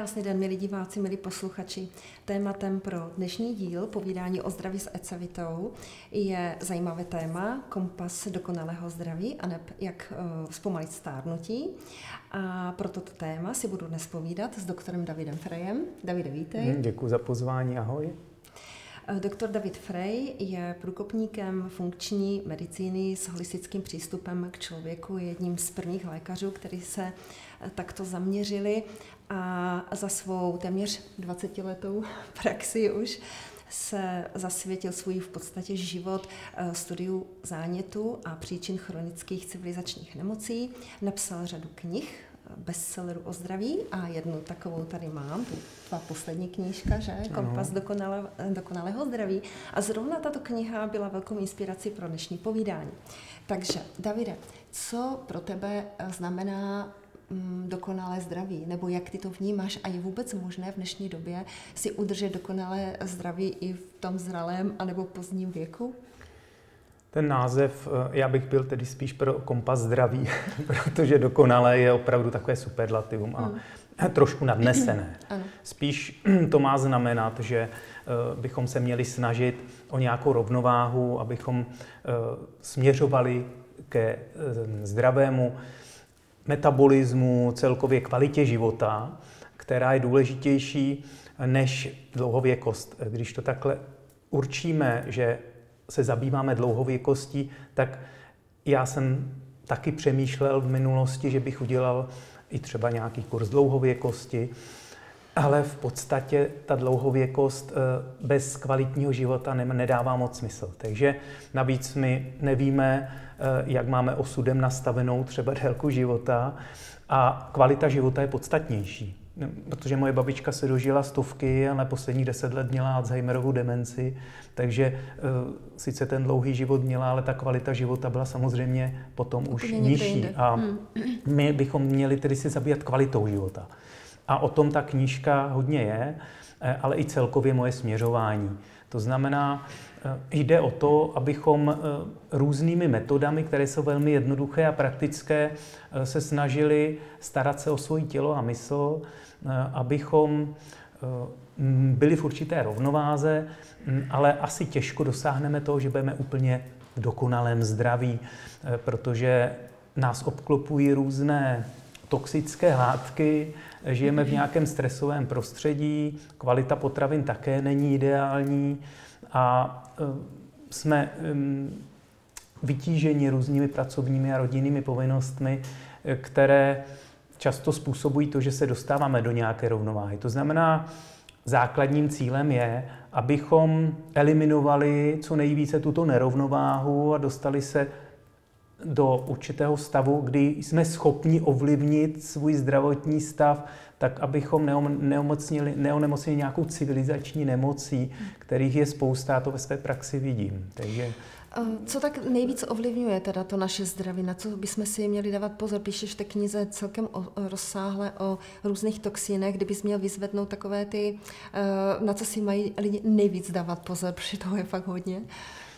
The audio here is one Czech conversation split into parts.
Krásný den, milí diváci, milí posluchači. Tématem pro dnešní díl povídání o zdraví s Ecevitou je zajímavé téma kompas dokonalého zdraví a neb jak uh, zpomalit stárnutí. A pro toto téma si budu dnes povídat s doktorem Davidem Frejem. Davide, vítej. Hmm, děkuji za pozvání, ahoj. Eh, doktor David Frey je průkopníkem funkční medicíny s holistickým přístupem k člověku, je jedním z prvních lékařů, který se eh, takto zaměřili a za svou téměř 20-letou praxi už se zasvětil svůj v podstatě život eh, studiu zánětu a příčin chronických civilizačních nemocí. Napsal řadu knih, bestselleru o zdraví a jednu takovou tady mám, tu tvá poslední knížka, že? Kompas dokonale, dokonalého zdraví. A zrovna tato kniha byla velkou inspirací pro dnešní povídání. Takže, Davide, co pro tebe znamená dokonalé zdraví, nebo jak ty to vnímáš a je vůbec možné v dnešní době si udržet dokonalé zdraví i v tom zralém anebo pozdním věku? Ten název, eh, já bych byl tedy spíš pro kompas zdraví, protože dokonalé je opravdu takové superlativum a hmm. trošku nadnesené. Spíš to má znamenat, že eh, bychom se měli snažit o nějakou rovnováhu, abychom eh, směřovali ke zdravému metabolismu, celkově kvalitě života, která je důležitější než dlouhověkost. Když to takhle určíme, že se zabýváme dlouhověkostí, tak já jsem taky přemýšlel v minulosti, že bych udělal i třeba nějaký kurz dlouhověkosti, ale v podstatě ta dlouhověkost eh, bez kvalitního života nedává moc smysl. Takže navíc my nevíme, eh, jak máme osudem nastavenou třeba délku života a kvalita života je podstatnější protože moje babička se dožila stovky, ale posledních deset let měla Alzheimerovu demenci, takže uh, sice ten dlouhý život měla, ale ta kvalita života byla samozřejmě potom Úplně už nižší. A hmm. my bychom měli tedy si zabývat kvalitou života. A o tom ta knížka hodně je, eh, ale i celkově moje směřování. To znamená, eh, jde o to, abychom různými metodami, které jsou velmi jednoduché a praktické, se snažili starat se o svoje tělo a mysl, Eh, abychom eh, byli v určité rovnováze, ale asi těžko dosáhneme toho, že budeme úplně v dokonalém zdraví, eh, protože nás obklopují různé toxické látky, žijeme v nějakém stresovém prostředí, kvalita potravin také není ideální a jsme mm, vytíženi různými pracovními a rodinnými povinnostmi, které často způsobují to, že se dostáváme do nějaké rovnováhy. To znamená, základním cílem je, abychom eliminovali co nejvíce tuto nerovnováhu a dostali se do určitého stavu, kdy jsme schopni ovlivnit svůj zdravotní stav, tak abychom neomocnili, neonemocnili nějakou civilizační nemocí, kterých je spousta, a to ve své praxi vidím. Takže co tak nejvíc ovlivňuje teda to naše zdraví? Na co bychom si měli dávat pozor? Píšeš v té knize celkem o, rozsáhle o různých toxinech, kdybys měl vyzvednout takové ty, eh, na co si mají lidi nejvíc dávat pozor, protože toho je fakt hodně.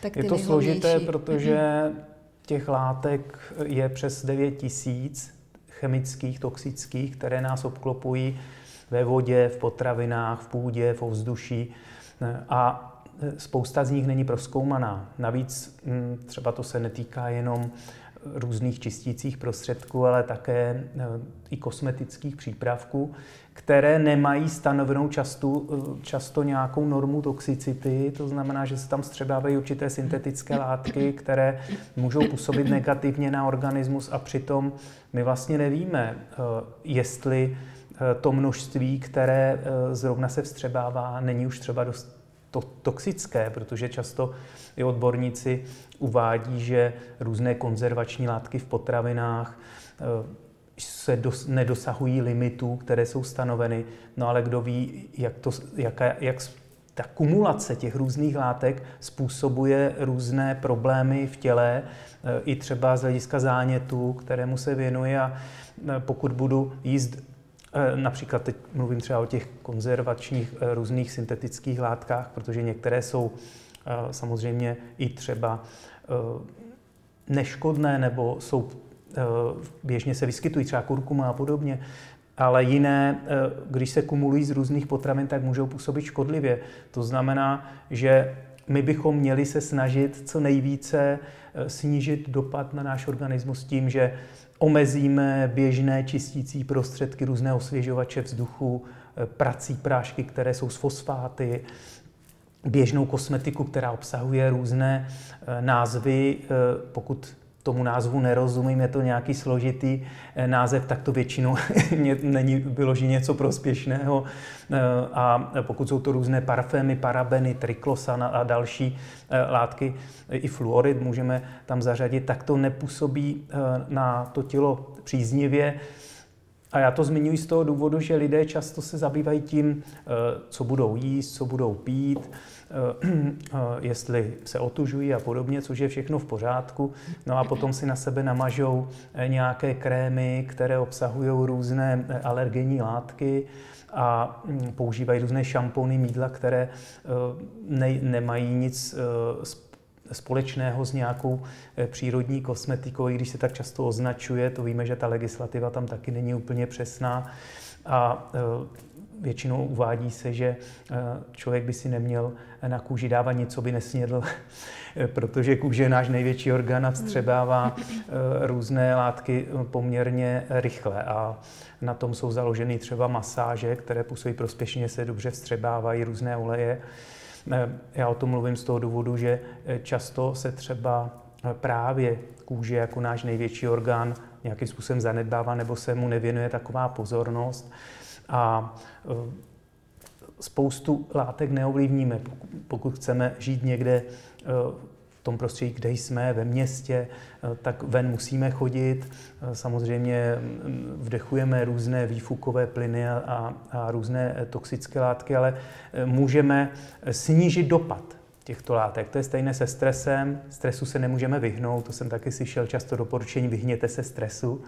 Tak je to složité, protože mm-hmm. Těch látek je přes 9 tisíc chemických, toxických, které nás obklopují ve vodě, v potravinách, v půdě, v ovzduší. A spousta z nich není proskoumaná. Navíc hm, třeba to se netýká jenom různých čistících prostředků, ale také eh, i kosmetických přípravků, které nemají stanovenou často, eh, často nějakou normu toxicity, to znamená, že se tam střebávají určité syntetické látky, které můžou působit negativně na organismus a přitom my vlastně nevíme, eh, jestli to množství, které zrovna se vstřebává, není už třeba dost to toxické, protože často i odborníci uvádí, že různé konzervační látky v potravinách eh, se dos, nedosahují limitů, které jsou stanoveny. No ale kdo ví, jak, to, jaká, jak ta kumulace těch různých látek způsobuje různé problémy v těle, eh, i třeba z hlediska zánětu, kterému se věnuje a eh, pokud budu jíst Eh, například teď mluvím třeba o těch konzervačních různých syntetických látkách, protože některé jsou samozřejmě i třeba neškodné nebo jsou běžně se vyskytují, třeba kurkuma a podobně. ale jiné, když se kumulují z různých potravin, tak můžou působit škodlivě. To znamená, že my bychom měli se snažit co nejvíce snížit dopad na náš organismus tím, že omezíme běžné čistící prostředky, různé osvěžovače vzduchu, prací prášky, které jsou s fosfáty, běžnou kosmetiku, která obsahuje různé eh, názvy. Eh, pokud tomu názvu nerozumím, je to nějaký složitý eh, název, tak to většinou není vyloží něco prospěšného. A pokud jsou to různé parfémy, parabeny, triklosan a další látky, i fluorid můžeme tam zařadit, tak to nepůsobí na to tělo příznivě. A já to zmiňuji z toho důvodu, že lidé často se zabývají tím, co budou jíst, co budou pít, Eh, jestli se otužují a podobně, což je všechno v pořádku. No a potom si na sebe namažou eh, nějaké krémy, které obsahují různé eh, alergenní látky a hm, používají různé šampony, mídla, které ne, nemají nic společného s nějakou přírodní kosmetikou, i když se tak často označuje, to víme, že ta legislativa tam taky není úplně přesná. A většinou uvádí se, že eh, člověk by si neměl na kůži dávat nic, co by nesnědl, protože kůže je náš největší orgán a vstřebává eh, různé látky poměrně rychle. A na tom jsou založeny třeba masáže, které působí prospěšně, se dobře vstřebávají různé oleje. Eh, já o tom mluvím z toho důvodu, že často se třeba právě kůže jako náš největší orgán nějakým způsobem zanedbává nebo se mu nevěnuje taková pozornost. A e, spoustu látek neovlivníme, pokud chceme žít někde tom prostředí, kde jsme, ve městě, e, tak ven musíme chodit. Samozřejmě vdechujeme různé výfukové plyny a, a různé toxické látky, ale můžeme snížit dopad těchto látek. To je stejné se stresem. Stresu se nemůžeme vyhnout, to jsem taky slyšel často doporučení, vyhněte se stresu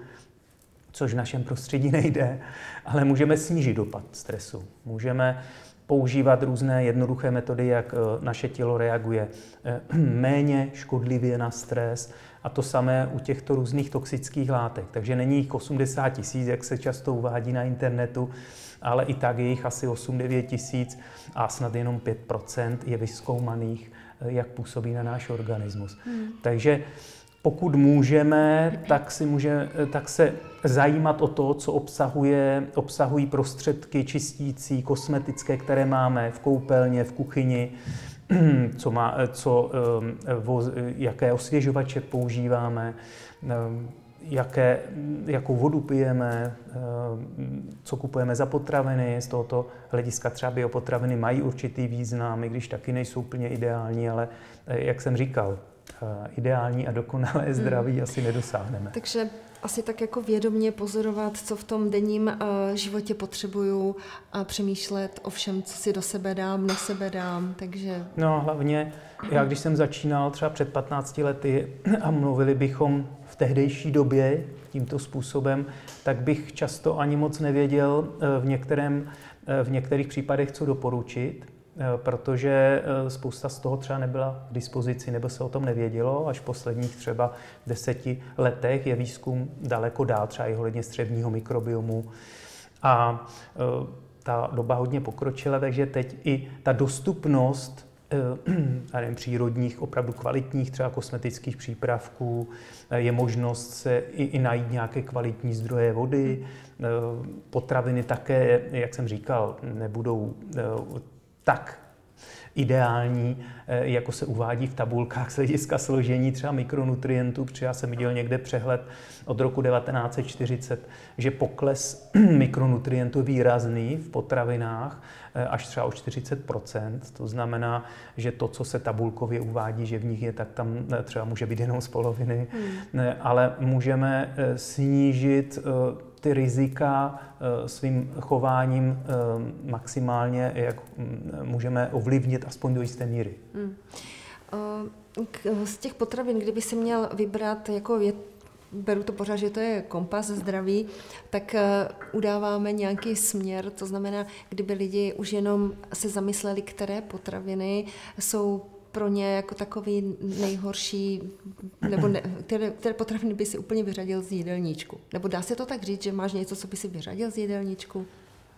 což v našem prostředí nejde, ale můžeme snížit dopad stresu. Můžeme používat různé jednoduché metody, jak eh, naše tělo reaguje eh, méně škodlivě na stres a to samé u těchto různých toxických látek. Takže není jich 80 tisíc, jak se často uvádí na internetu, ale i tak je jich asi 8-9 tisíc a snad jenom 5% je vyskoumaných, eh, jak působí na náš organismus. Hmm. Takže pokud můžeme, tak, si může, tak se zajímat o to, co obsahuje, obsahují prostředky čistící, kosmetické, které máme v koupelně, v kuchyni, co má, co, um, jaké osvěžovače používáme, um, jaké, jakou vodu pijeme, um, co kupujeme za potraviny. Z tohoto hlediska třeba biopotraviny mají určitý význam, i když taky nejsou úplně ideální, ale eh, jak jsem říkal, ideální a dokonalé hmm. zdraví hmm. asi nedosáhneme. Takže asi tak jako vědomně pozorovat, co v tom denním uh, životě potřebuju a přemýšlet o všem, co si do sebe dám, na sebe dám, takže... No hlavně, já když jsem začínal třeba před 15 lety a mluvili bychom v tehdejší době tímto způsobem, tak bych často ani moc nevěděl eh, v, některém, v některých případech, co doporučit. Eh, protože eh, spousta z toho třeba nebyla k dispozici nebo se o tom nevědělo. Až v posledních třeba deseti letech je výzkum daleko dál, třeba i ohledně střevního mikrobiomu. A eh, ta doba hodně pokročila, takže teď i ta dostupnost nevím, přírodních, opravdu kvalitních třeba kosmetických přípravků, je možnost se i, i najít nějaké kvalitní zdroje vody. Potraviny také, jak jsem říkal, nebudou tak ideální, eh, jako se uvádí v tabulkách z hlediska složení třeba mikronutrientů, protože já jsem viděl někde přehled od roku 1940, že pokles mikronutrientů je výrazný v potravinách eh, až třeba o 40% To znamená, že to, co se tabulkově uvádí, že v nich je, tak tam eh, třeba může být jenom z poloviny, hmm. ale můžeme snížit ty rizika eh, svým chováním eh, maximálně, jak mm, můžeme ovlivnit aspoň do jisté míry. Hmm. Z těch potravin, kdyby si měl vybrat, jako je, beru to pořád, že to je kompas zdraví, tak udáváme nějaký směr, to znamená, kdyby lidi už jenom se zamysleli, které potraviny jsou pro ně jako takový nejhorší, nebo ne, které, které potraviny by si úplně vyřadil z jídelníčku? Nebo dá se to tak říct, že máš něco, co by si vyřadil z jídelníčku?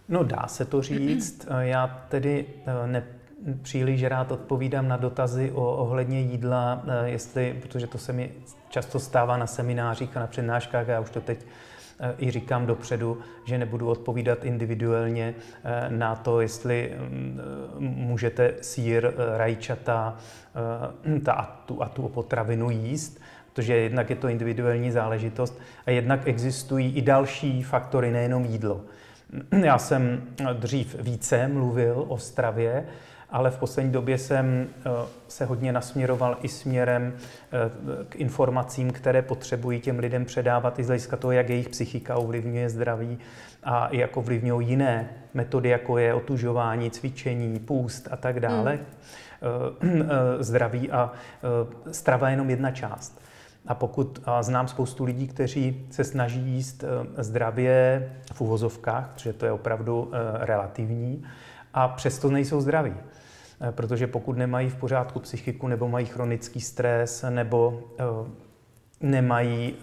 No dá se to říct. Já tedy eh, ne, příliš rád odpovídám na dotazy o ohledně jídla, eh, jestli, protože to se mi často stává na seminářích a na přednáškách, já už to teď i říkám dopředu, že nebudu odpovídat individuálně na to, jestli mm, můžete sír, rajčata ta a tu a tu potravinu jíst, protože jednak je to individuální záležitost a jednak existují i další faktory, nejenom jídlo. Já jsem dřív více mluvil o stravě, ale v poslední době jsem eh, se hodně nasměroval i směrem eh, k informacím, které potřebují těm lidem předávat i z hlediska toho, jak jejich psychika ovlivňuje zdraví a jak ovlivňují jiné metody, jako je otužování, cvičení, půst a tak dále. Hmm. Zdraví a strava je jenom jedna část. A pokud a znám spoustu lidí, kteří se snaží jíst eh, zdravě v uvozovkách, protože to je opravdu eh, relativní, a přesto nejsou zdraví. Eh, protože pokud nemají v pořádku psychiku, nebo mají chronický stres, nebo nemají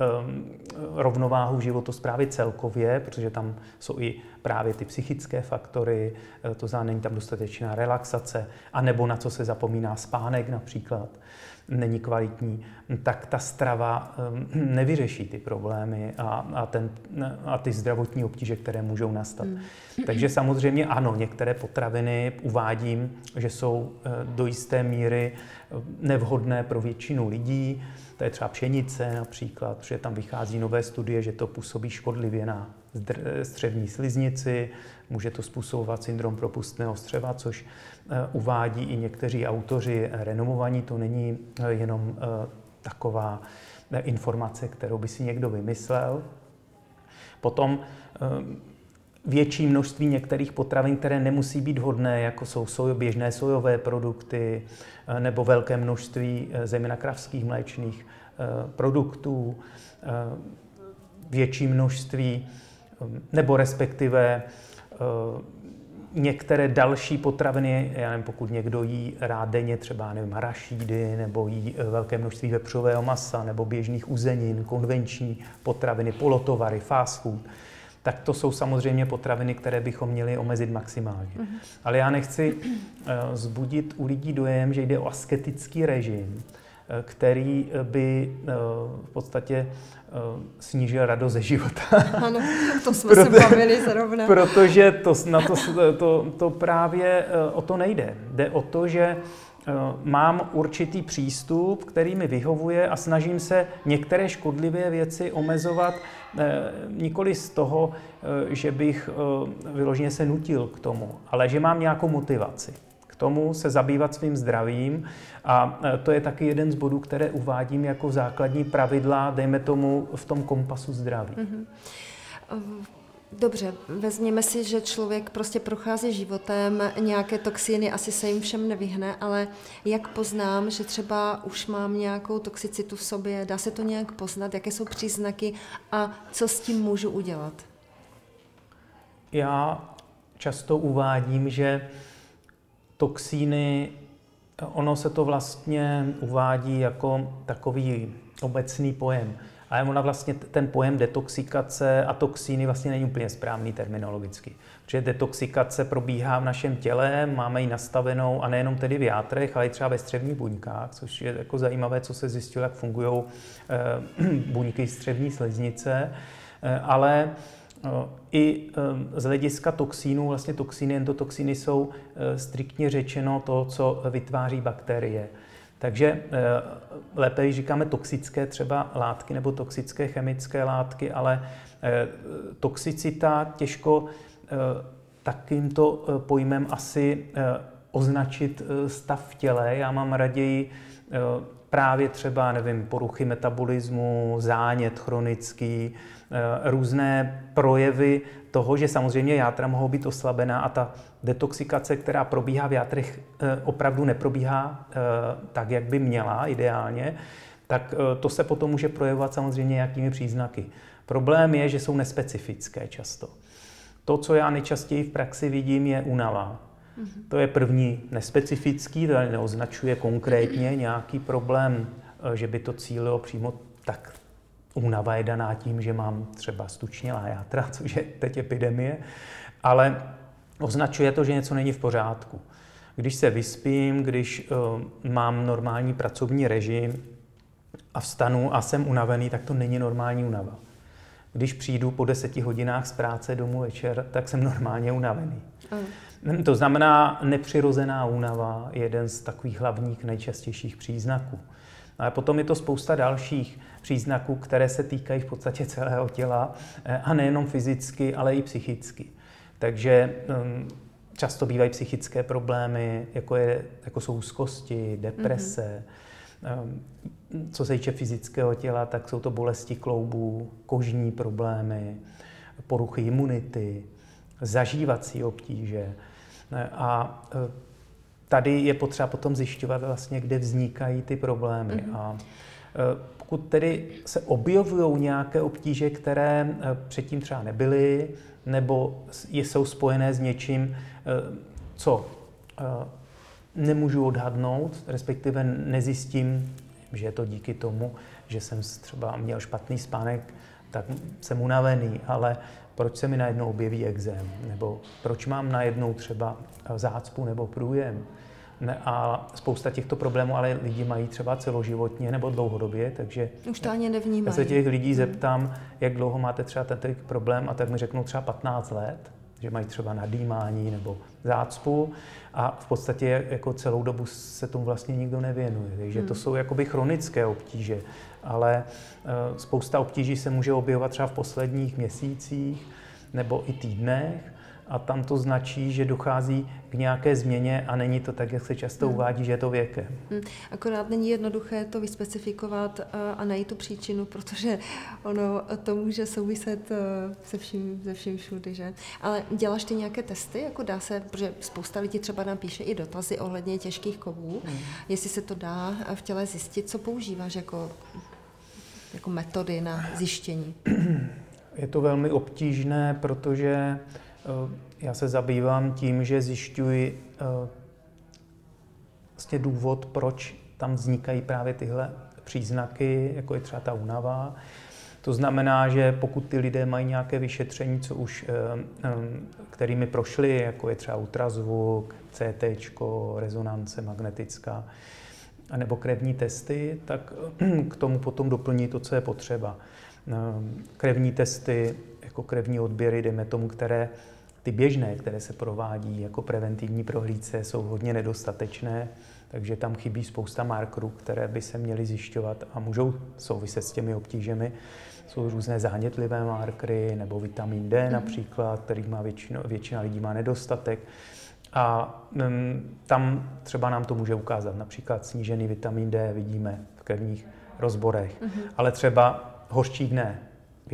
rovnováhu životosprávy celkově, protože tam jsou i právě ty psychické faktory, to znamená, není tam dostatečná relaxace, a nebo na co se zapomíná spánek například, není kvalitní, tak ta strava ehm, nevyřeší ty problémy a, a, ten, a ty zdravotní obtíže, které můžou nastat. Mm. Takže samozřejmě ano, některé potraviny uvádím, že jsou eh, do jisté míry eh, nevhodné pro většinu lidí. To je třeba pšenice například, protože tam vychází nové studie, že to působí škodlivě na střevní sliznici, může to způsobovat syndrom propustného střeva, což Eh, uvádí i někteří autoři renomovaní. To není eh, jenom eh, taková informace, kterou by si někdo vymyslel. Potom větší množství některých potravin, které nemusí být hodné, jako jsou sojo, běžné sojové produkty nebo velké množství zejména kravských mléčných produktů, větší množství nebo respektive některé další potraviny, já nevím, pokud někdo jí rád denně třeba, nevím, arašídy, nebo jí eh, velké množství vepřového masa, nebo běžných uzenin, konvenční potraviny, polotovary, fast food, tak to jsou samozřejmě potraviny, které bychom měli omezit maximálně. Mm-hmm. Ale já nechci uh, zbudit u lidí dojem, že jde o asketický režim, Eh, který eh, by eh, v podstatě snížil radost ze života. Ano, to jsme Proto, se bavili zrovna. Protože to, na to, to, to právě o to nejde. Jde o to, že mám určitý přístup, který mi vyhovuje a snažím se některé škodlivé věci omezovat nikoli z toho, že bych vyloženě se nutil k tomu, ale že mám nějakou motivaci tomu se zabývat svým zdravím a e, to je taky jeden z bodů, které uvádím jako základní pravidla, dejme tomu, v tom kompasu zdraví. Mm-hmm. Dobře, vezměme si, že člověk prostě prochází životem, nějaké toxiny asi se jim všem nevyhne, ale jak poznám, že třeba už mám nějakou toxicitu v sobě, dá se to nějak poznat, jaké jsou příznaky a co s tím můžu udělat? Já často uvádím, že toxíny, ono se to vlastně uvádí jako takový obecný pojem. Ale ona vlastně ten pojem detoxikace a toxíny vlastně není úplně správný terminologicky. Protože detoxikace probíhá v našem těle, máme ji nastavenou a nejenom tedy v játrech, ale i třeba ve střevních buňkách, což je jako zajímavé, co se zjistilo, jak fungují eh, buňky střevní sliznice. Eh, ale i z hlediska toxínů, vlastně toxíny, endotoxíny jsou e, striktně řečeno to, co vytváří bakterie. Takže e, lépe, říkáme toxické třeba látky nebo toxické chemické látky, ale e, toxicita těžko takýmto pojmem asi označit stav v těle. Já mám raději právě třeba, nevím, poruchy metabolismu, zánět chronický, různé projevy toho, že samozřejmě játra mohou být oslabená a ta detoxikace, která probíhá v játrech, eh, opravdu neprobíhá eh, tak, jak by měla ideálně, tak to se potom může projevovat samozřejmě nějakými příznaky. Problém je, že jsou nespecifické často. To, co já nejčastěji v praxi vidím, je únava. Mm-hmm. To je první nespecifický, to neoznačuje konkrétně nějaký problém, eh, že by to cílilo přímo tak únava je daná tím, že mám třeba stučnělá játra, což je teď epidemie, ale označuje to, že něco není v pořádku. Když se vyspím, když uh, mám normální pracovní režim a vstanu a jsem unavený, tak to není normální unava. Když přijdu po deseti hodinách z práce domů večer, tak jsem normálně unavený. Mm. To znamená, nepřirozená únava je jeden z takových hlavních nejčastějších příznaků. Ale potom je to spousta dalších příznaků, které se týkají v podstatě celého těla eh, a nejenom fyzicky, ale i psychicky. Takže mm, často bývají psychické problémy, jako, je, jako jsou úzkosti, deprese. Mm-hmm. Co se týče fyzického těla, tak jsou to bolesti kloubů, kožní problémy, poruchy imunity, zažívací obtíže. A eh, tady je potřeba potom zjišťovat vlastně, kde vznikají ty problémy. Mm-hmm. A pokud tedy se objevují nějaké obtíže, které e, předtím třeba nebyly, nebo jsou spojené s něčím, e, co nemůžu odhadnout, respektive nezjistím, že je to díky tomu, že jsem třeba měl špatný spánek, tak jsem unavený, ale proč se mi najednou objeví exém, nebo proč mám najednou třeba zácpu nebo průjem, a spousta těchto problémů ale lidi mají třeba celoživotně nebo dlouhodobě, takže... Už to ani nevnímají. Já se těch lidí hmm. zeptám, jak dlouho máte třeba ten problém a tak mi řeknou třeba 15 let, že mají třeba nadýmání nebo zácpu a v podstatě jako celou dobu se tomu vlastně nikdo nevěnuje. Takže hmm. to jsou jakoby chronické obtíže, ale uh, spousta obtíží se může objevovat třeba v posledních měsících nebo i týdnech a tam to značí, že dochází k nějaké změně a není to tak, jak se často hmm. uvádí, že je to věkem. Hmm. Akorát není jednoduché to vyspecifikovat a najít tu příčinu, protože ono to může souviset e, se vším, se vším všudy, že? Ale děláš ty nějaké testy, jako dá se, protože spousta lidí třeba nám píše i dotazy ohledně těžkých kovů, hmm. jestli se to dá v těle zjistit, co používáš jako, jako metody na zjištění? Je to velmi obtížné, protože Eh, já se zabývám tím, že zjišťuji eh, vlastně důvod, proč tam vznikají právě tyhle příznaky, jako je třeba ta únava. To znamená, že pokud ty lidé mají nějaké vyšetření, co už, eh, kterými prošli, jako je třeba ultrazvuk, CT, rezonance magnetická, nebo krevní testy, tak k tomu potom doplní to, co je potřeba. Krevní testy, jako krevní odběry, dejme tomu, které ty běžné, které se provádí jako preventivní prohlídce, jsou hodně nedostatečné, takže tam chybí spousta markerů, které by se měly zjišťovat a můžou souviset s těmi obtížemi. Jsou různé zánětlivé markery nebo vitamin D mhm. například, kterých má většina, většina lidí má nedostatek. A um, tam třeba nám to může ukázat. Například snížený vitamin D vidíme v krevních rozborech, mm-hmm. ale třeba hořčík ne.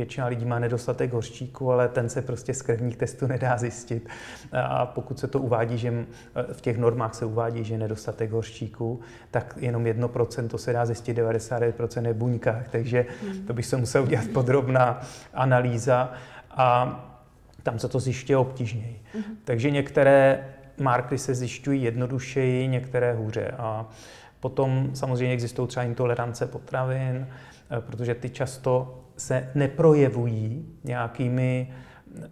Většina lidí má nedostatek hořčíku, ale ten se prostě z krevních testů nedá zjistit. A pokud se to uvádí, že v těch normách se uvádí, že je nedostatek hořčíku, tak jenom 1% se dá zjistit, 99% je buňkách, takže hmm. to bych se musel udělat podrobná analýza a tam se to zjišťuje obtížněji. Mm. Takže některé marky se zjišťují jednodušeji, některé hůře. A potom samozřejmě existují třeba intolerance potravin, protože ty často se neprojevují nějakými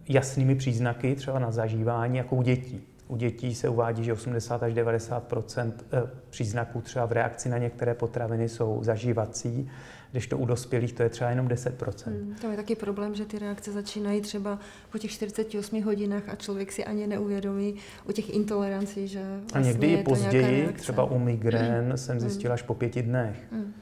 jasnými příznaky, třeba na zažívání, jako u dětí. U dětí se uvádí, že 80 až 90 eh, příznaků třeba v reakci na některé potraviny jsou zažívací, když to u dospělých to je třeba jenom 10 hmm, To je taky problém, že ty reakce začínají třeba po těch 48 hodinách a člověk si ani neuvědomí u těch intolerancí, že vlastně A někdy i později, třeba u migrén, hmm. jsem zjistila až po pěti dnech. Hmm.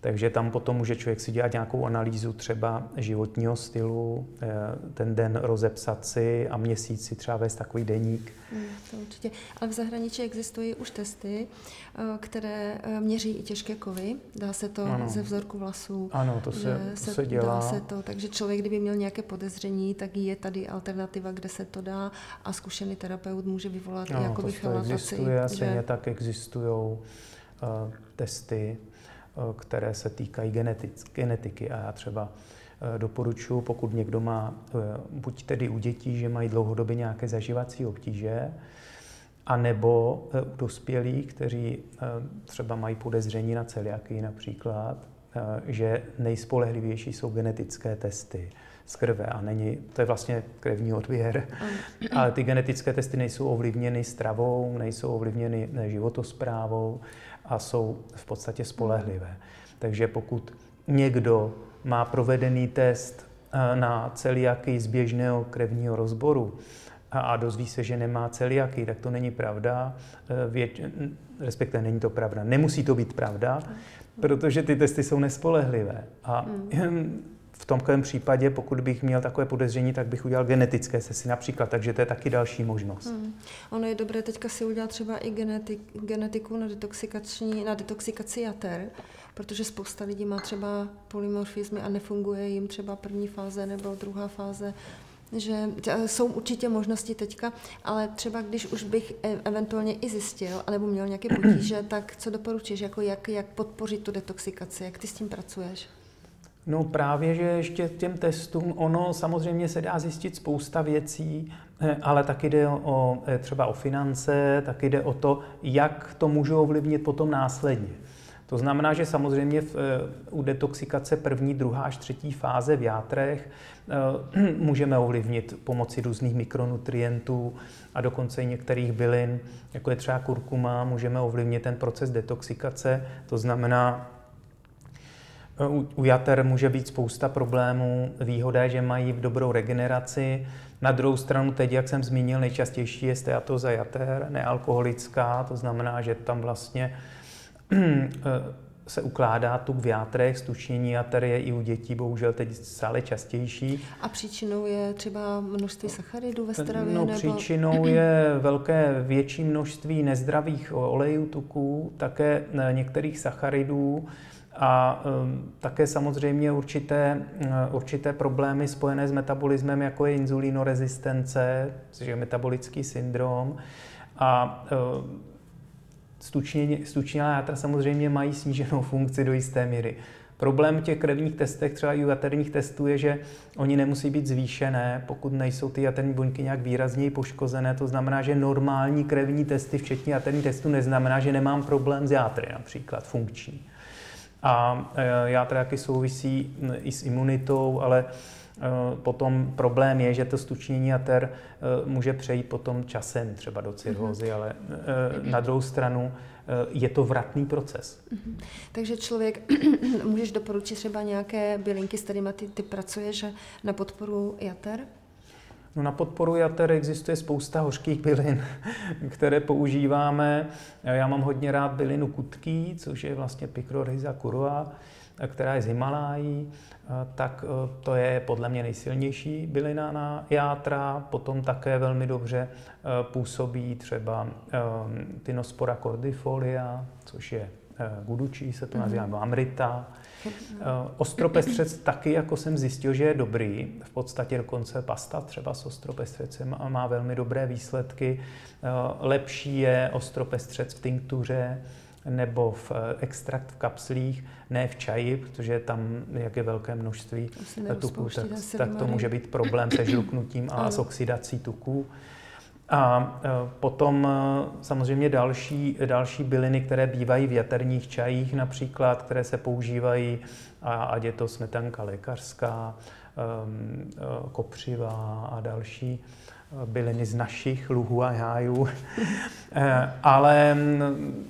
Takže tam potom může člověk si dělat nějakou analýzu třeba životního stylu, eh, ten den rozepsat si a měsíc si třeba vést takový deník. Hmm, to určitě. Ale v zahraničí existují už testy, eh, které eh, měří i těžké kovy. Dá se to ano. ze vzorku vlasů. Ano, to se, to se dělá. Dá se to. Takže člověk, kdyby měl nějaké podezření, tak je tady alternativa, kde se to dá a zkušený terapeut může vyvolat ano, jakoby to existuje, že... stejně tak existují uh, testy které se týkají genetiky. A já třeba eh, doporučuji, pokud někdo má, eh, buď tedy u dětí, že mají dlouhodobě nějaké zažívací obtíže, a nebo u dospělých, kteří třeba mají podezření na celiakii například, že nejspolehlivější jsou genetické testy z krve. A není, to je vlastně krevní odběr, ale ty genetické testy nejsou ovlivněny stravou, nejsou ovlivněny životosprávou a jsou v podstatě spolehlivé. Takže pokud někdo má provedený test eh, na celiaky z běžného krevního rozboru a dozví se, že nemá celiaky, tak to není pravda, eh, věč, respektive není to pravda. Nemusí to být pravda, protože ty testy jsou nespolehlivé. A hmm. V tomhle případě, pokud bych měl takové podezření, tak bych udělal genetické sesy například, takže to je taky další možnost. Hmm. Ono je dobré teďka si udělat třeba i genetik, genetiku na, detoxikační, na detoxikaci jater, protože spousta lidí má třeba polymorfizmy a nefunguje jim třeba první fáze nebo druhá fáze že jsou určitě možnosti teďka, ale třeba když už bych e, eventuálně i zjistil, anebo měl nějaké potíže, tak co doporučíš, jako jak, jak podpořit tu detoxikaci, jak ty s tím pracuješ? No právě, že ještě těm testům, ono samozřejmě se dá zjistit spousta věcí, e, ale taky jde o, e, třeba o finance, taky jde o to, jak to může ovlivnit potom následně. To znamená, že samozřejmě v, eh, u detoxikace první, druhá až třetí fáze v játrech eh, můžeme ovlivnit pomocí různých mikronutrientů a dokonce i některých bylin, jako je třeba kurkuma, můžeme ovlivnit ten proces detoxikace. To znamená, eh, u, u jater může být spousta problémů. Výhoda je, že mají v dobrou regeneraci. Na druhou stranu teď, jak jsem zmínil, nejčastější je steatoza jater, nealkoholická, to znamená, že tam vlastně se ukládá tuk v játrech, stučnění jater je i u dětí bohužel teď stále častější. A příčinou je třeba množství sacharidů ve stravě? No, nebo... příčinou je velké větší množství nezdravých olejů tuků, také e, některých sacharidů a um, také samozřejmě určité, uh, určité problémy spojené s metabolismem, jako je inzulínorezistence, což je metabolický syndrom. A uh, stučnělá játra samozřejmě mají sníženou funkci do jisté míry. Problém těch krevních testech, třeba i u jaterních testů, je, že oni nemusí být zvýšené, pokud nejsou ty jaterní buňky nějak výrazněji poškozené. To znamená, že normální krevní testy, včetně jaterních testů, neznamená, že nemám problém s játry například funkční. A e, játra jaký souvisí i s imunitou, ale Eh, potom problém je, že to stučnění jater eh, může přejít potom časem třeba do cirhózy, mm-hmm. ale na druhou stranu je to vratný proces. Mm-hmm. Takže člověk, můžeš doporučit třeba nějaké bylinky, s kterými ty, ty pracuješ na podporu jater? No na podporu jater existuje spousta hořkých bylin, které používáme. Já mám hodně rád bylinu kutký, což je vlastně Picrorhiza curva, která je z Himalájí, tak e, to je podle mě nejsilnější bylina na játra. Potom také velmi dobře e, působí třeba e, Tinospora cordifolia, což je gudučí, se to nazývá, nebo amrita. Ostropestřec taky, jako jsem zjistil, že je dobrý. V podstatě dokonce pasta třeba s ostropestřecem má velmi dobré výsledky. Lepší je ostropestřec v tinktuře, nebo v eh, extrakt v kapslích, ne v čaji, protože tam, jak je velké množství tuků, tak, tak to může být problém se žluknutím a s oxidací tuků. A eh, potom eh, samozřejmě další, další byliny, které bývají v jaterních čajích například, které se používají, a ať je to smetanka lékařská, ehm, kopřiva a další byliny z našich luhů a hájů. Ale mm,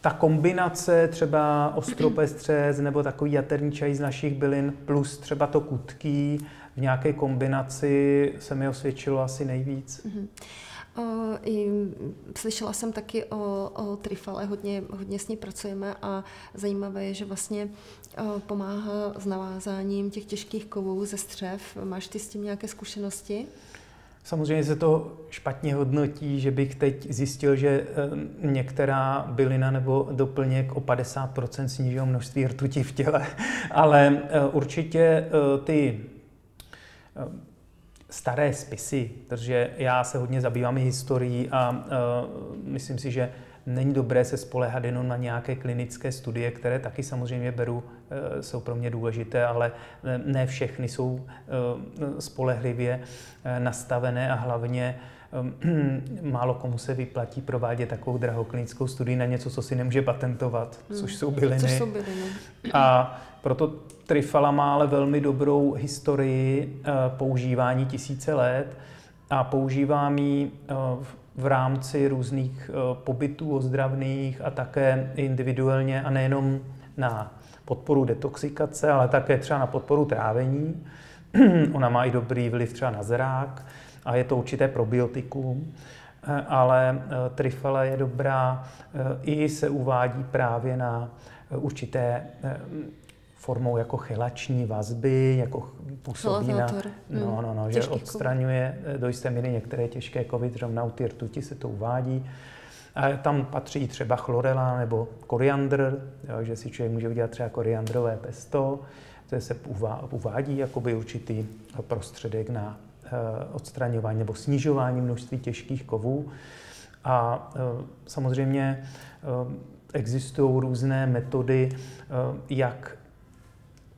ta kombinace třeba ostropestřez nebo takový jaterní čaj z našich bylin plus třeba to kutký v nějaké kombinaci se mi osvědčilo asi nejvíc. Mm-hmm. I, slyšela jsem taky o, o trifale, hodně, hodně s ní pracujeme a zajímavé je, že vlastně pomáhá s navázáním těch těžkých kovů ze střev. Máš ty s tím nějaké zkušenosti? Samozřejmě se to špatně hodnotí, že bych teď zjistil, že některá bylina nebo doplněk o 50% snížil množství rtuti v těle, ale eh, určitě eh, ty staré spisy, protože já se hodně zabývám i historií a myslím si, že není dobré se spolehat jenom na nějaké klinické studie, které taky samozřejmě beru, eh, jsou pro mě důležité, ale ne všechny jsou eh, spolehlivě eh, nastavené a hlavně málo komu se vyplatí provádět takovou drahou klinickou studii na něco, co si nemůže patentovat, hmm. což jsou byliny. Což jsou byliny. A proto trifala má ale velmi dobrou historii uh, používání tisíce let a používám ji uh, v rámci různých uh, pobytů ozdravných a také individuálně a nejenom na podporu detoxikace, ale také třeba na podporu trávení. Ona má i dobrý vliv třeba na zrák a je to určité probiotikum, eh, ale eh, trifela je dobrá, eh, i se uvádí právě na určité formou jako chylační vazby, jako působí na, no, hmm. no, no, že odstraňuje do jisté míry některé těžké kovy, třeba u ty rtuti se to uvádí. A tam patří třeba chlorela nebo koriandr, jo, že si člověk může udělat třeba koriandrové pesto, to se uvádí jakoby určitý prostředek na eh, odstraňování nebo snižování množství těžkých kovů. A eh, samozřejmě eh, existují různé metody, jak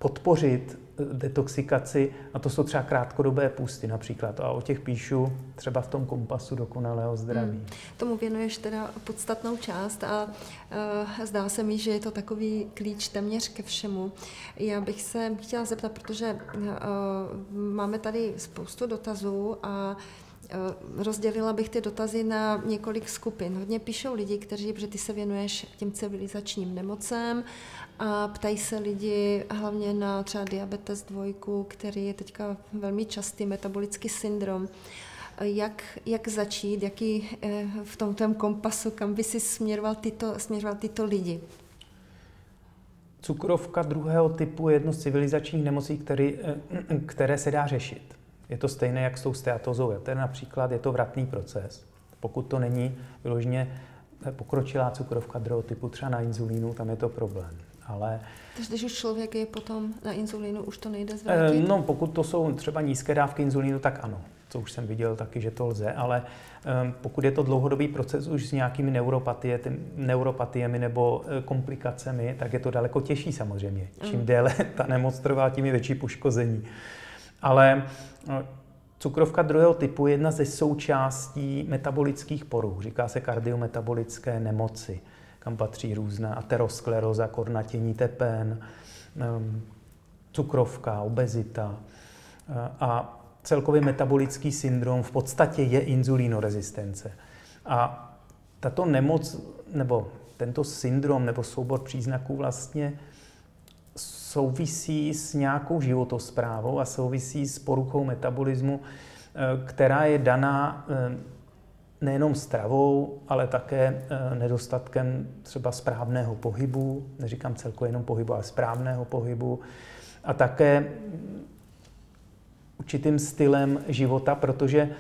podpořit detoxikaci a to jsou třeba krátkodobé půsty například a o těch píšu třeba v tom kompasu dokonalého zdraví. Hmm. Tomu věnuješ teda podstatnou část a uh, zdá se mi, že je to takový klíč téměř ke všemu. Já bych se chtěla zeptat, protože uh, máme tady spoustu dotazů a Rozdělila bych ty dotazy na několik skupin. Hodně píšou lidi, kteří, protože ty se věnuješ těm civilizačním nemocem a ptají se lidi hlavně na třeba diabetes dvojku, který je teďka velmi častý metabolický syndrom. Jak, jak začít, jaký eh, v tom tom kompasu, kam by si směroval tyto, směroval tyto lidi? Cukrovka druhého typu je jedno z civilizačních nemocí, který, eh, které se dá řešit. Je to stejné jak s tou steatozou jater například, je to vratný proces. Pokud to není vyloženě pokročilá cukrovka druhého typu, třeba na inzulínu, tam je to problém ale... Takže když už člověk je potom na inzulínu, už to nejde zvrátit? Eh, no, pokud to jsou třeba nízké dávky inzulínu, tak ano. Co už jsem viděl taky, že to lze, ale um, pokud je to dlouhodobý proces už s nějakými neuropatie, neuropatiemi nebo uh, komplikacemi, tak je to daleko těžší samozřejmě. Čím mm. déle ta nemoc trvá, tím je větší poškození. Ale uh, Cukrovka druhého typu je jedna ze součástí metabolických poruch. Říká se kardiometabolické nemoci kam patří různá ateroskleroza, kornatění tepen, cukrovka, obezita a celkově metabolický syndrom v podstatě je inzulínorezistence. A tato nemoc, nebo tento syndrom, nebo soubor příznaků vlastně souvisí s nějakou životosprávou a souvisí s poruchou metabolismu, e, která je daná nejenom stravou, ale také eh, nedostatkem třeba správného pohybu, neříkám celkově jenom pohybu, ale správného pohybu, a také určitým stylem života, protože eh,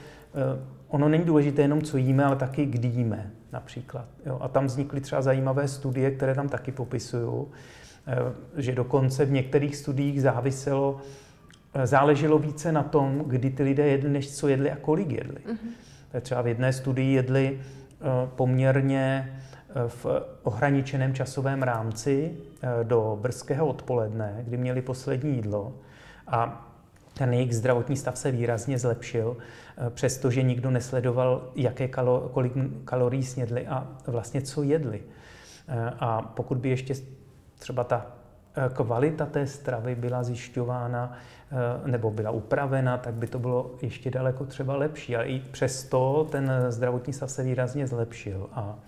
ono není důležité jenom, co jíme, ale taky kdy jíme například. Jo? A tam vznikly třeba zajímavé studie, které tam taky popisují, eh, že dokonce v některých studiích záviselo, záleželo více na tom, kdy ty lidé jedli, než co jedli a kolik jedli. Mm-hmm. Třeba v jedné studii jedli eh, poměrně eh, v ohraničeném časovém rámci eh, do brzkého odpoledne, kdy měli poslední jídlo a ten jejich zdravotní stav se výrazně zlepšil, přestože nikdo nesledoval, jaké kalo, kolik kalorií snědli a vlastně co jedli. A pokud by ještě třeba ta kvalita té stravy byla zjišťována nebo byla upravena, tak by to bylo ještě daleko třeba lepší. Ale i přesto ten zdravotní stav se výrazně zlepšil. A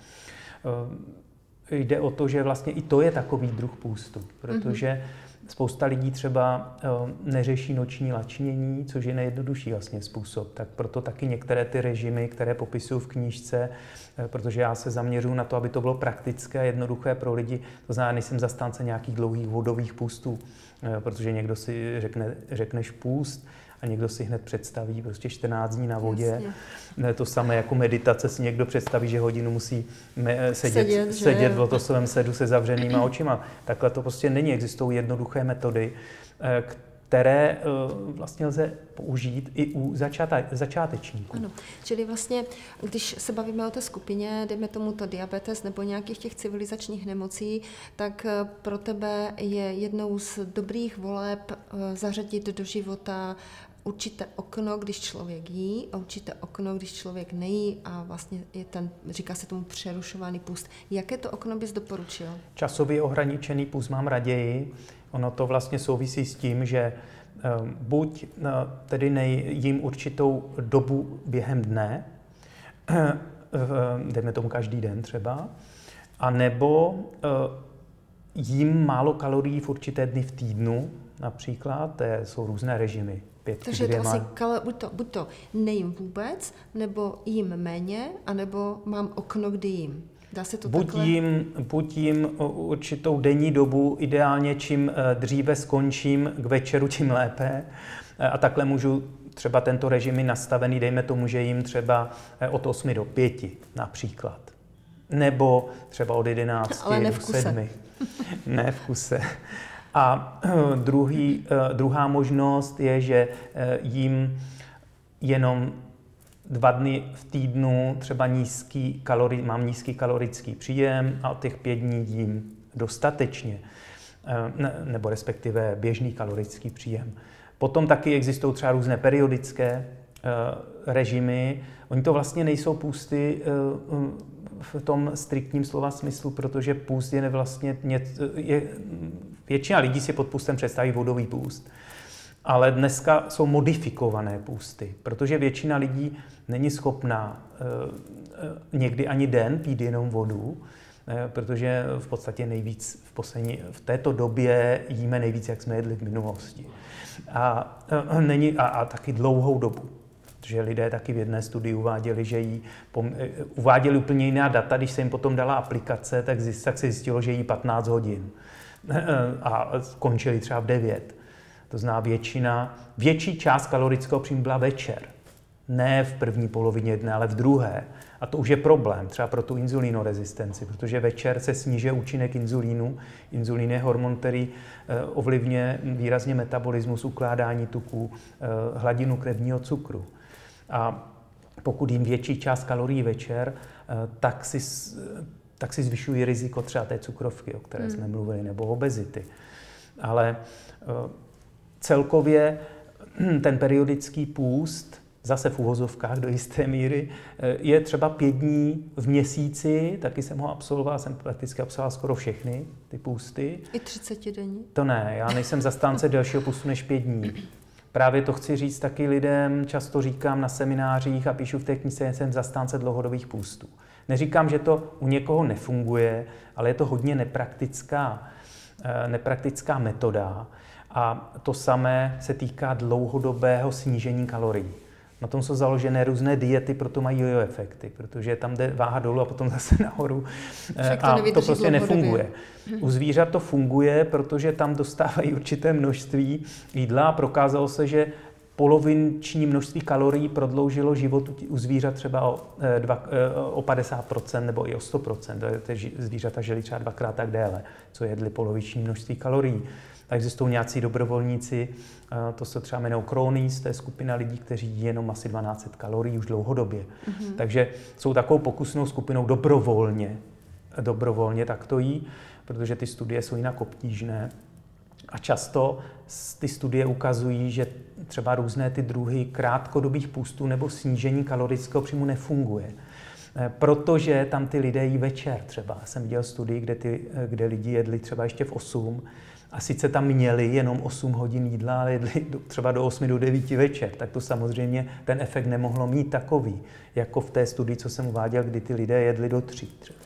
eh, jde o to, že vlastně i to je takový druh půstu, protože mm-hmm. Spousta lidí třeba eh, neřeší noční lačnění, což je nejjednodušší vlastně způsob. Tak proto taky některé ty režimy, které popisuju v knížce, protože já se zaměřuji na to, aby to bylo praktické a jednoduché pro lidi. To znamená, nejsem zastánce nějakých dlouhých vodových půstů. Eh, protože někdo si řekne, řekneš půst a někdo si hned představí prostě 14 dní na vodě. Jasně. To samé jako meditace si někdo představí, že hodinu musí sedět, sedět, sedět v lotosovém sedu se zavřenýma očima. Takhle to prostě není. Existují jednoduché metody, eh, které eh, vlastně lze použít i u začáte, začátečníků. Ano, čili vlastně, když se bavíme o té skupině, dejme tomu to diabetes nebo nějakých těch civilizačních nemocí, tak eh, pro tebe je jednou z dobrých voleb eh, zařadit do života určité okno, když člověk jí a určité okno, když člověk nejí a vlastně je ten, říká se tomu přerušovaný půst. Jaké to okno bys doporučil? Časově ohraničený půst mám raději. Ono to vlastně souvisí s tím, že Ehm, buď eh, tedy nejím určitou dobu během dne, eh, dejme tomu každý den třeba, a nebo eh, jím málo kalorií v určité dny v týdnu, například, to jsou různé režimy. Pět, Takže to asi kal- buď, to, buď to nejím vůbec, nebo jím méně, anebo mám okno, kdy jim. Dá se to buď takhle? Jim, buď jim určitou denní dobu, ideálně čím eh, dříve skončím k večeru, tím lépe. Eh, a takhle můžu třeba tento režim je nastavený, dejme tomu, že jim třeba eh, od 8 do 5 například. Nebo třeba od 11 Ale ne do 7. ne v kuse. A druhý, druhá možnost je, že jim jenom dva dny v týdnu třeba nízký kalori, mám nízký kalorický příjem a od těch pět dní jím dostatečně, eh, ne, nebo respektive běžný kalorický příjem. Potom taky existují třeba různé periodické režimy. Oni to vlastně nejsou půsty uh, v tom striktním slova smyslu, protože půst je vlastně, je, většina lidí si pod půstem představí vodový půst. Ale dneska jsou modifikované půsty, protože většina lidí není schopná eh, někdy ani den pít jenom vodu, eh, protože v podstatě nejvíc v, poslední, v této době jíme nejvíc, jak jsme jedli v minulosti. A, není, a, a taky dlouhou dobu. Protože lidé taky v jedné studii uváděli, že jí pom, uváděli úplně jiná data, když se jim potom dala aplikace, tak, zjist, tak se zjistilo, že jí 15 hodin. A skončili třeba v 9. To zná většina, větší část kalorického příjmu byla večer. Ne v první polovině dne, ale v druhé. A to už je problém, třeba pro tu inzulinorezistenci, protože večer se snižuje účinek inzulínu. Inzulín je hormon, který eh, ovlivňuje výrazně metabolismus, ukládání tuků, eh, hladinu krevního cukru. A pokud jim větší část kalorií večer, eh, tak si, tak si zvyšují riziko třeba té cukrovky, o které hmm. jsme mluvili, nebo obezity. Ale celkově hm, ten periodický půst, zase v uvozovkách do jisté míry, eh, je třeba pět dní v měsíci, taky jsem ho absolvoval, jsem prakticky absolvoval skoro všechny ty půsty. I 30 denní? To ne, já nejsem zastánce delšího půstu než pět dní. Právě to chci říct taky lidem, často říkám na seminářích a píšu v té knize, jsem zastánce dlouhodobých půstů. Neříkám, že to u někoho nefunguje, ale je to hodně nepraktická, eh, nepraktická metoda. A to samé se týká dlouhodobého snížení kalorií. Na tom jsou založené různé diety, proto mají jojo efekty, protože tam jde váha dolů a potom zase nahoru. Však to a to prostě nefunguje. U zvířat to funguje, protože tam dostávají určité množství jídla a prokázalo se, že poloviční množství kalorií prodloužilo život u zvířat třeba o, eh, dva, eh, o 50% nebo i o 100%. Ty zvířata žili třeba dvakrát tak déle, co jedli poloviční množství kalorií. A existují nějací dobrovolníci, to se třeba jmenují Cronis, to je skupina lidí, kteří jí jenom asi 12 kalorií už dlouhodobě. Mm-hmm. Takže jsou takovou pokusnou skupinou dobrovolně, dobrovolně takto jí, protože ty studie jsou jinak obtížné. A často ty studie ukazují, že třeba různé ty druhy krátkodobých půstů nebo snížení kalorického příjmu nefunguje. E, protože tam ty lidé jí večer třeba. Jsem viděl studii, kde, ty, e, kde lidi jedli třeba ještě v 8 a sice tam měli jenom 8 hodin jídla, ale jedli třeba do 8 do 9 večer, tak to samozřejmě ten efekt nemohlo mít takový, jako v té studii, co jsem uváděl, kdy ty lidé jedli do 3 třeba.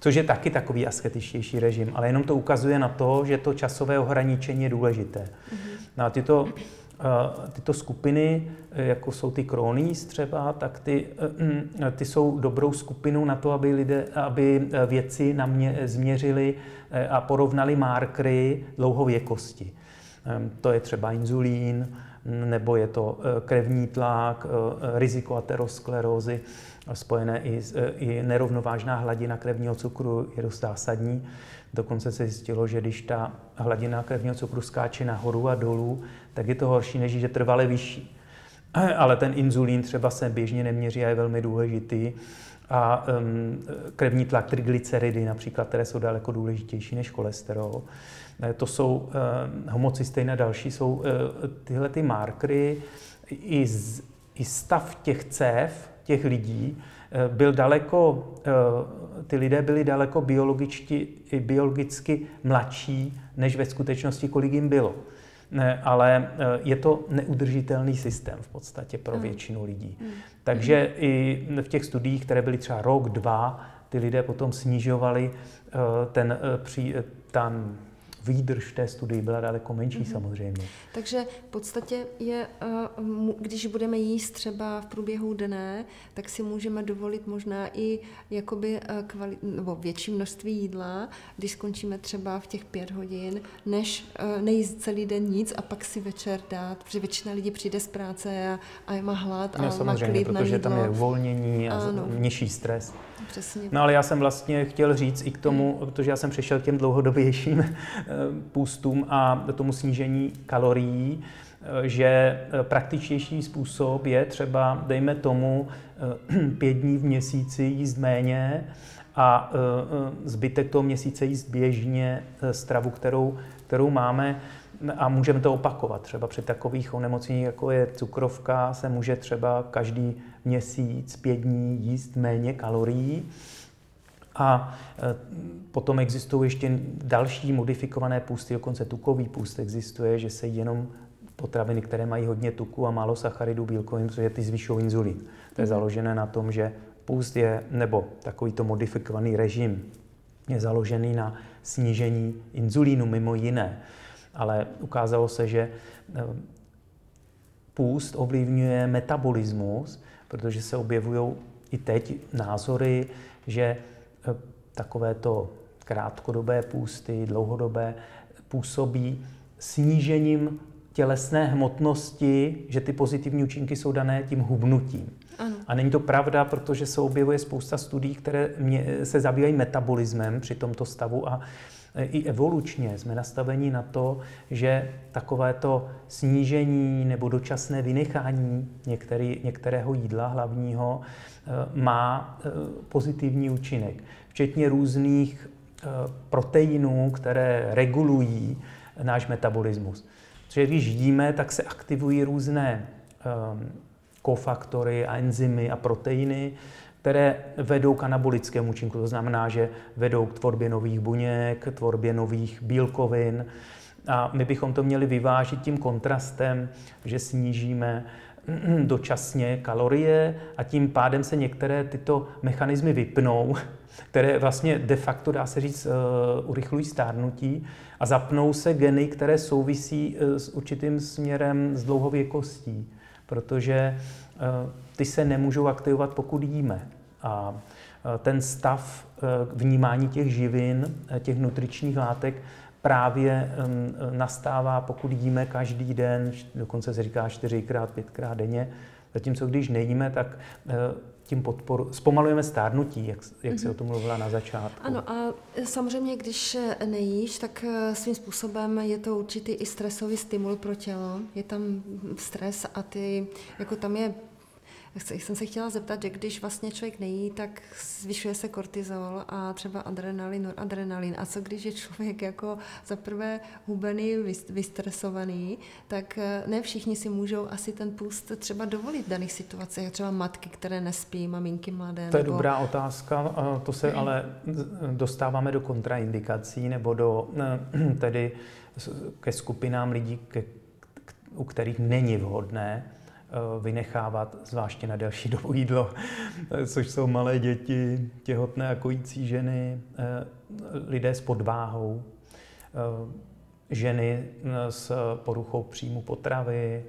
Což je taky takový asketičtější režim, ale jenom to ukazuje na to, že to časové ohraničení je důležité. Mm-hmm. No a tyto tyto skupiny, e, jako jsou ty kronies třeba, tak ty, e, mm, ty jsou dobrou skupinou na to, aby, lidé, aby věci na mě změřili a porovnali markery dlouhověkosti. To je třeba inzulín, nebo je to krevní tlak, riziko aterosklerózy, spojené i, i nerovnovážná hladina krevního cukru je dost zásadní. Dokonce se zjistilo, že když ta hladina krevního cukru skáče nahoru a dolů, tak je to horší, než že trvale vyšší. Ale ten inzulín třeba se běžně neměří a je velmi důležitý. a um, krevní tlak, triglyceridy například, které jsou daleko důležitější než cholesterol. To jsou uh, homocysteiny a další, jsou uh, tyhle ty markery i, z, i stav těch cév těch lidí uh, byl daleko, uh, ty lidé byli daleko biologičtí, biologicky mladší, než ve skutečnosti, kolik jim bylo ale eh, je to neudržitelný systém v podstatě pro mm. většinu lidí. Mm. Takže i v těch studiích, které byly třeba rok, dva, ty lidé potom snižovali eh, ten, eh, ten výdrž té studii byla daleko menší mm-hmm. samozřejmě. Takže v podstatě je, eh, když budeme jíst třeba v průběhu dne, tak si můžeme dovolit možná i jakoby eh, kvali- nebo větší množství jídla, když skončíme třeba v těch pět hodin, než eh, nejíst celý den nic a pak si večer dát, protože většina lidí přijde z práce a, a má hlad no, a samozřejmě, má klid protože na tam je uvolnění a ano. nižší stres. Přesně. No ale já jsem vlastně chtěl říct i k tomu, hmm. protože já jsem přešel k těm dlouhodobějším půstům a tomu snížení kalorií, eh, že eh, praktičtější způsob je třeba, dejme tomu, pět dní v měsíci jíst méně a zbytek toho měsíce jíst běžně stravu, kterou, kterou máme a můžeme to opakovat. Třeba při takových onemocněních, jako je cukrovka, se může třeba každý měsíc, pět dní jíst méně kalorií. A e, potom existují ještě další modifikované půsty, dokonce tukový půst existuje, že se jenom potraviny, které mají hodně tuku a málo sacharidů, bílkovin, protože ty zvyšují inzulín. To je mhm. založené na tom, že půst je, nebo takovýto modifikovaný režim je založený na snížení inzulínu mimo jiné. Ale ukázalo se, že e, půst ovlivňuje metabolismus, protože se objevují i teď názory, že takovéto krátkodobé půsty, dlouhodobé, působí snížením tělesné hmotnosti, že ty pozitivní účinky jsou dané tím hubnutím. Ano. A není to pravda, protože se objevuje spousta studií, které se zabývají metabolismem při tomto stavu a i evolučně jsme nastaveni na to, že takovéto snížení nebo dočasné vynechání některý, některého jídla hlavního eh, má eh, pozitivní účinek, včetně různých eh, proteinů, které regulují náš metabolismus. Protože když jíme, tak se aktivují různé kofaktory a enzymy a proteiny, které vedou k anabolickému účinku. To znamená, že vedou k tvorbě nových buněk, tvorbě nových bílkovin. A my bychom to měli vyvážit tím kontrastem, že snížíme dočasně kalorie a tím pádem se některé tyto mechanismy vypnou, které vlastně de facto, dá se říct, eh, urychlují stárnutí a zapnou se geny, které souvisí eh, s určitým směrem s dlouhověkostí, protože eh, ty se nemůžou aktivovat, pokud jíme. A ten stav vnímání těch živin, těch nutričních látek právě nastává, pokud jíme každý den, dokonce se říká čtyřikrát, pětkrát denně, zatímco když nejíme, tak e, tím podporu, zpomalujeme stárnutí, jak, jak mm-hmm. o tom mluvila na začátku. Ano a samozřejmě, když nejíš, tak e, svým způsobem je to určitý i stresový stimul pro tělo. Je tam stres a ty, jako tam je jsem se chtěla zeptat, že když vlastně člověk nejí, tak zvyšuje se kortizol a třeba adrenalin, noradrenalin. A co když je člověk jako za prvé hubený, vystresovaný, tak eh, ne všichni si můžou asi ten půst třeba dovolit v daných situacích. Třeba matky, které nespí, maminky mladé. To je nebo... dobrá otázka. To se ale dostáváme do kontraindikací nebo do eh, tedy ke skupinám lidí, ke, u kterých není vhodné vynechávat, zvláště na delší dobu jídlo, což jsou malé děti, těhotné a kojící ženy, eh, lidé s podváhou, eh, ženy s poruchou příjmu potravy.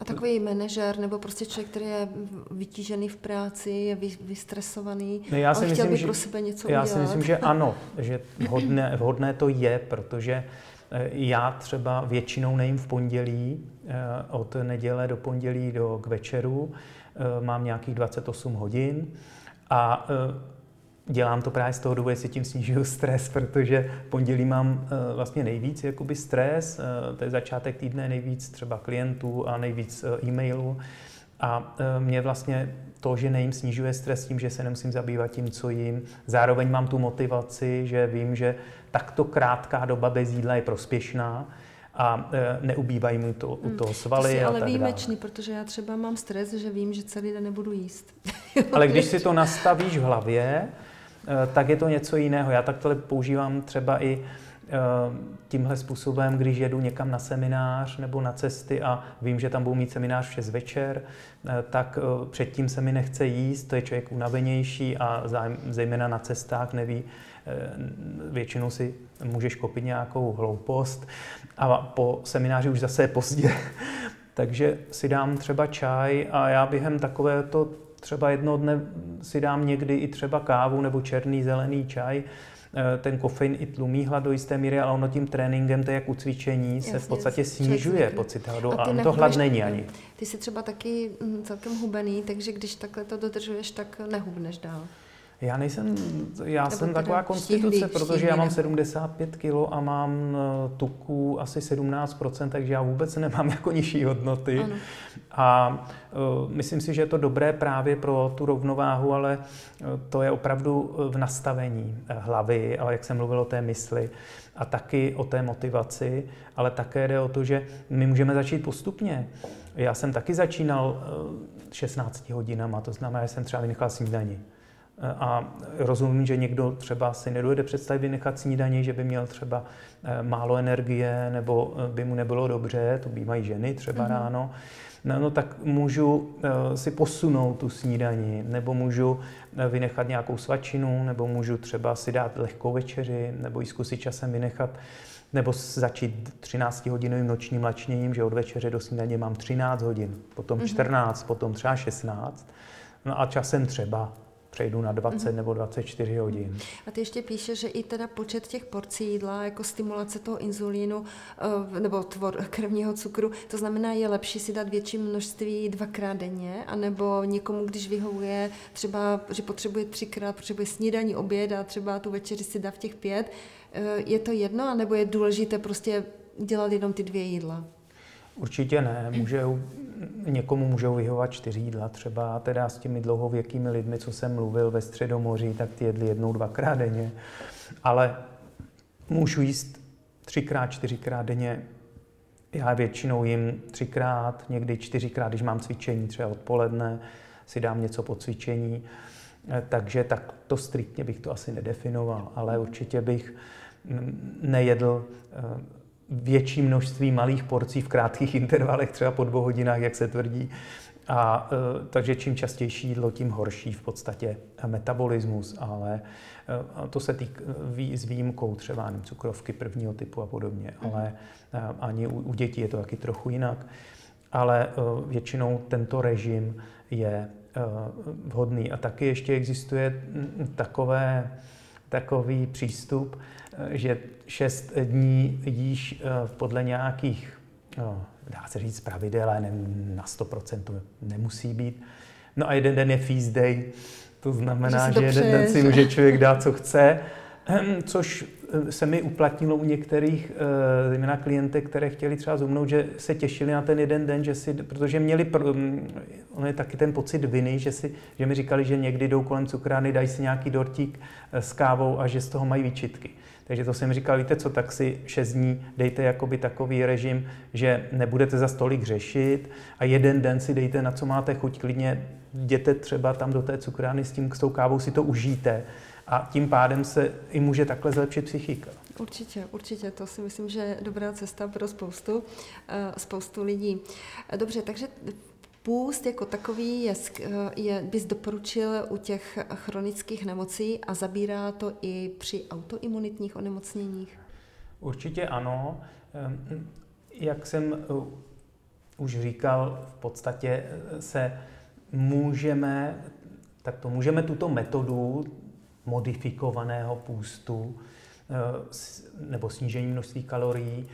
A takový manažer nebo prostě člověk, který je vytížený v práci, je vystresovaný ne, já si chtěl myslím, by pro sebe něco já udělat. Já si myslím, že ano, že vhodné, vhodné to je, protože já třeba většinou nejím v pondělí, eh, od neděle do pondělí do k večeru, eh, mám nějakých 28 hodin a eh, dělám to právě z toho důvodu, jestli tím snižuju stres, protože v pondělí mám vlastně nejvíc jakoby stres, to je začátek týdne nejvíc třeba klientů a nejvíc e-mailů. A mě vlastně to, že nejím, snižuje stres tím, že se nemusím zabývat tím, co jím. Zároveň mám tu motivaci, že vím, že takto krátká doba bez jídla je prospěšná a e, neubývají mu to, u toho svaly. To ale výjimečný, dále. protože já třeba mám stres, že vím, že celý den nebudu jíst. ale když si to nastavíš v hlavě, e, tak je to něco jiného. Já takhle používám třeba i tímhle způsobem, když jedu někam na seminář nebo na cesty a vím, že tam budu mít seminář v 6 večer, tak předtím se mi nechce jíst, to je člověk unavenější a zejména na cestách neví, většinou si můžeš kopit nějakou hloupost a po semináři už zase je pozdě. Takže si dám třeba čaj a já během takovéto třeba jednoho dne si dám někdy i třeba kávu nebo černý, zelený čaj, Eh, ten kofein i tlumí hlad do jisté míry, ale ono tím tréninkem, to je jak u cvičení, Jasně, se v podstatě snižuje pocit hladu a, a to hlad není ani. Ty jsi třeba taky mm, celkem hubený, takže když takhle to dodržuješ, tak nehubneš dál. Já nejsem, já Nebo jsem taková konstituce, štíhlý, protože štíhlý, já mám 75 kg a mám eh, tuku asi 17%, takže já vůbec nemám jako nižší hodnoty. Ano. A uh, myslím si, že je to dobré právě pro tu rovnováhu, ale uh, to je opravdu v nastavení hlavy, a jak jsem mluvil o té mysli a taky o té motivaci, ale také jde o to, že my můžeme začít postupně. Já jsem taky začínal 16 hodinama, to znamená, že jsem třeba vynechal snídaní. A rozumím, že někdo třeba si nedojde představit vynechat snídaní, že by měl třeba eh, málo energie nebo eh, by mu nebylo dobře, to bývají ženy třeba mm-hmm. ráno. No, no tak můžu uh, si posunout tu snídaní, nebo můžu vynechat nějakou svačinu, nebo můžu třeba si dát lehkou večeři, nebo ji zkusit časem vynechat, nebo začít 13 hodinovým nočním lačněním, že od večeře do snídaně mám 13 hodin, potom 14, mm-hmm. potom třeba 16, no a časem třeba přejdu na 20 mm-hmm. nebo 24 hodin. A ty ještě píšeš, že i teda počet těch porcí jídla, jako stimulace toho inzulínu eh, nebo tvor krevního cukru, to znamená, je lepší si dát větší množství dvakrát denně, anebo někomu, když vyhovuje třeba, že potřebuje třikrát, potřebuje snídaní, oběd a třeba tu večeři si dá v těch pět, eh, je to jedno, anebo je důležité prostě dělat jenom ty dvě jídla? Určitě ne. Může, někomu můžou vyhovat čtyři jídla třeba, teda s těmi dlouhověkými lidmi, co jsem mluvil ve Středomoří, tak ty jedli jednou, dvakrát denně. Ale můžu jíst třikrát, čtyřikrát denně. Já většinou jim třikrát, někdy čtyřikrát, když mám cvičení, třeba odpoledne, si dám něco po cvičení. Takže tak to striktně bych to asi nedefinoval, ale určitě bych nejedl větší množství malých porcí v krátkých intervalech, třeba po dvou hodinách, jak se tvrdí. A e, takže čím častější jídlo, tím horší v podstatě metabolismus, ale e, to se týká s výjimkou třeba nevím, cukrovky prvního typu a podobně, mm. ale e, ani u, u dětí je to taky trochu jinak. Ale většinou tento režim je vhodný. A taky ještě existuje takové, takový přístup, že šest dní jíš eh, podle nějakých, no, dá se říct, pravidel, ale na 100% to nemusí být. No a jeden den je feast day, to znamená, že, že jeden den si může člověk dát, co chce, ehm, což eh, se mi uplatnilo u některých, eh, zejména klientek, které chtěli třeba zumnout, že se těšili na ten jeden den, že si, protože měli, mm, on je taky ten pocit viny, že, si, že mi říkali, že někdy jdou kolem cukrárny, dají si nějaký dortík s kávou a že z toho mají výčitky. Takže to jsem říkal, víte co, tak si 6 dní dejte jakoby takový režim, že nebudete za stolik řešit a jeden den si dejte, na co máte chuť, klidně jděte třeba tam do té cukrárny s tím, s tou kávou si to užijte a tím pádem se i může takhle zlepšit psychika. Určitě, určitě, to si myslím, že je dobrá cesta pro spoustu, eh, spoustu lidí. Dobře, takže Půst jako takový je, je, bys doporučil u těch chronických nemocí a zabírá to i při autoimunitních onemocněních? Určitě ano. Ehm, jak jsem eh, už říkal, v podstatě eh, se můžeme, tak to můžeme tuto metodu modifikovaného půstu eh, nebo snížení množství kalorií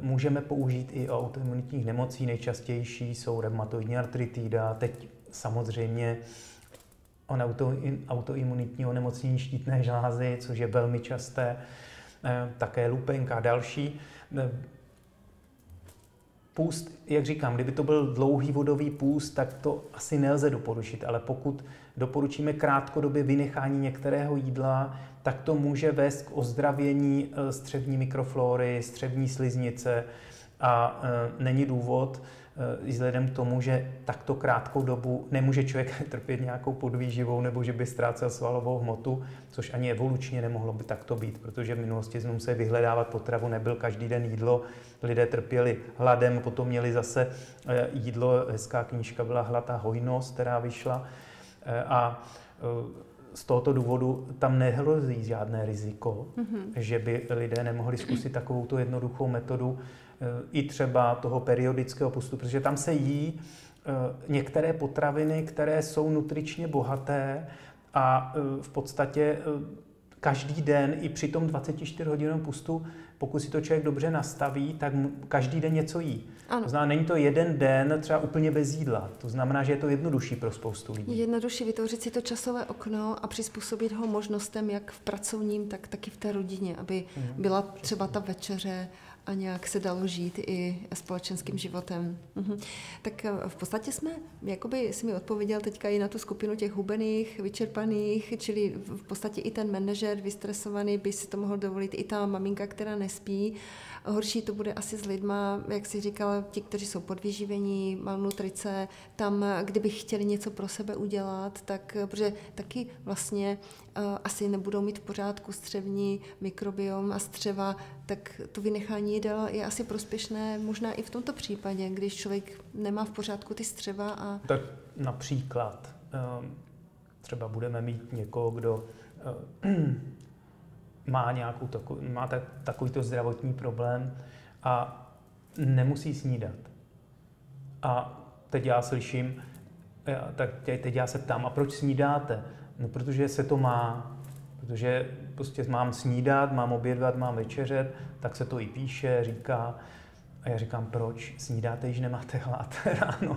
můžeme použít i autoimunitních nemocí. Nejčastější jsou reumatoidní artritída, teď samozřejmě on auto, autoimunitní onemocnění štítné žlázy, což je velmi časté, eh, také lupenka a další. Eh, půst, jak říkám, kdyby to byl dlouhý vodový půst, tak to asi nelze doporučit, ale pokud doporučíme krátkodobě vynechání některého jídla, tak to může vést k ozdravění eh, střevní mikroflory, střevní sliznice. A e, není důvod, e, vzhledem k tomu, že takto krátkou dobu nemůže člověk trpět nějakou podvýživou nebo že by ztrácel svalovou hmotu, což ani evolučně nemohlo by takto být, protože v minulosti jsme museli vyhledávat potravu, nebyl každý den jídlo, lidé trpěli hladem, potom měli zase jídlo, hezká knížka byla Hlad a hojnost, která vyšla. A z tohoto důvodu tam nehrozí žádné riziko, mm-hmm. že by lidé nemohli zkusit takovou tu jednoduchou metodu i třeba toho periodického postupu, protože tam se jí eh, některé potraviny, které jsou nutričně bohaté a eh, v podstatě eh, každý den i při tom 24 hodinovém pustu, pokud si to člověk dobře nastaví, tak každý den něco jí. Ano. To znamená, není to jeden den třeba úplně bez jídla. To znamená, že je to jednodušší pro spoustu lidí. Jednodušší vytvořit si to časové okno a přizpůsobit ho možnostem jak v pracovním, tak taky v té rodině, aby mhm. byla třeba ta večeře a nějak se dalo žít i společenským životem. Mhm. Tak eh, v podstatě jsme, jakoby si mi odpověděl teďka i na tu skupinu těch hubených, vyčerpaných, čili v podstatě i ten manažer vystresovaný by si to mohl dovolit, i ta maminka, která nespí. Horší to bude asi s lidma, jak si říkal, ti, kteří jsou podvyživení, malnutrice, tam, kdyby chtěli něco pro sebe udělat, tak, protože taky vlastně asi nebudou mít v pořádku střevní mikrobiom a střeva, tak to vynechání jídel je asi prospěšné možná i v tomto případě, když člověk nemá v pořádku ty střeva. A... Tak například um, třeba budeme mít někoho, kdo uh, má, nějakou takový, má tak, takovýto zdravotní problém a nemusí snídat. A teď já slyším, já, tak teď já se ptám, a proč snídáte? No, protože se to má, protože prostě mám snídat, mám obědvat, mám večeřet, tak se to i píše, říká. A já říkám, proč snídáte, když nemáte hlad ráno?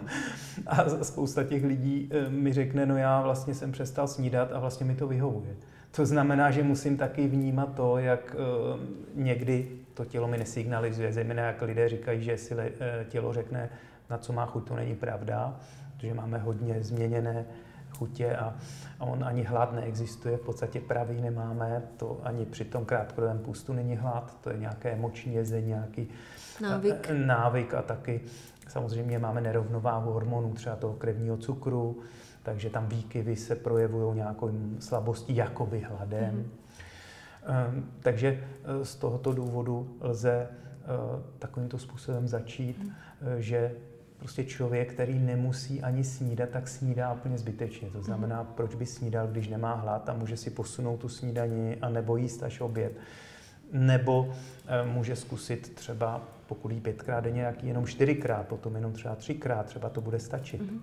A spousta těch lidí eh, mi řekne, no já vlastně jsem přestal snídat a vlastně mi to vyhovuje. To znamená, že musím taky vnímat to, jak uh, někdy to tělo mi nesignalizuje, zejména jak lidé říkají, že si le, uh, tělo řekne, na co má chuť, to není pravda, protože máme hodně změněné chutě a, a on ani hlad neexistuje, v podstatě pravý nemáme, to ani při tom krátkodobém pustu není hlad, to je nějaké emoční jezení, nějaký návyk. A, návyk a taky samozřejmě máme nerovnováhu hormonů, třeba toho krevního cukru, takže tam výkyvy se projevují nějakou slabostí, jakoby hladem. Mm-hmm. Takže eh, z tohoto důvodu lze eh, takovýmto způsobem začít, mm-hmm. že prostě člověk, který nemusí ani snídat, tak snídá úplně zbytečně. To znamená, mm-hmm. proč by snídal, když nemá hlad a může si posunout tu snídaní a nebo jíst až oběd. Nebo může zkusit třeba, pokud jí pětkrát denně, jak jenom čtyřikrát, potom jenom třeba třikrát, třeba to bude stačit. Mm-hmm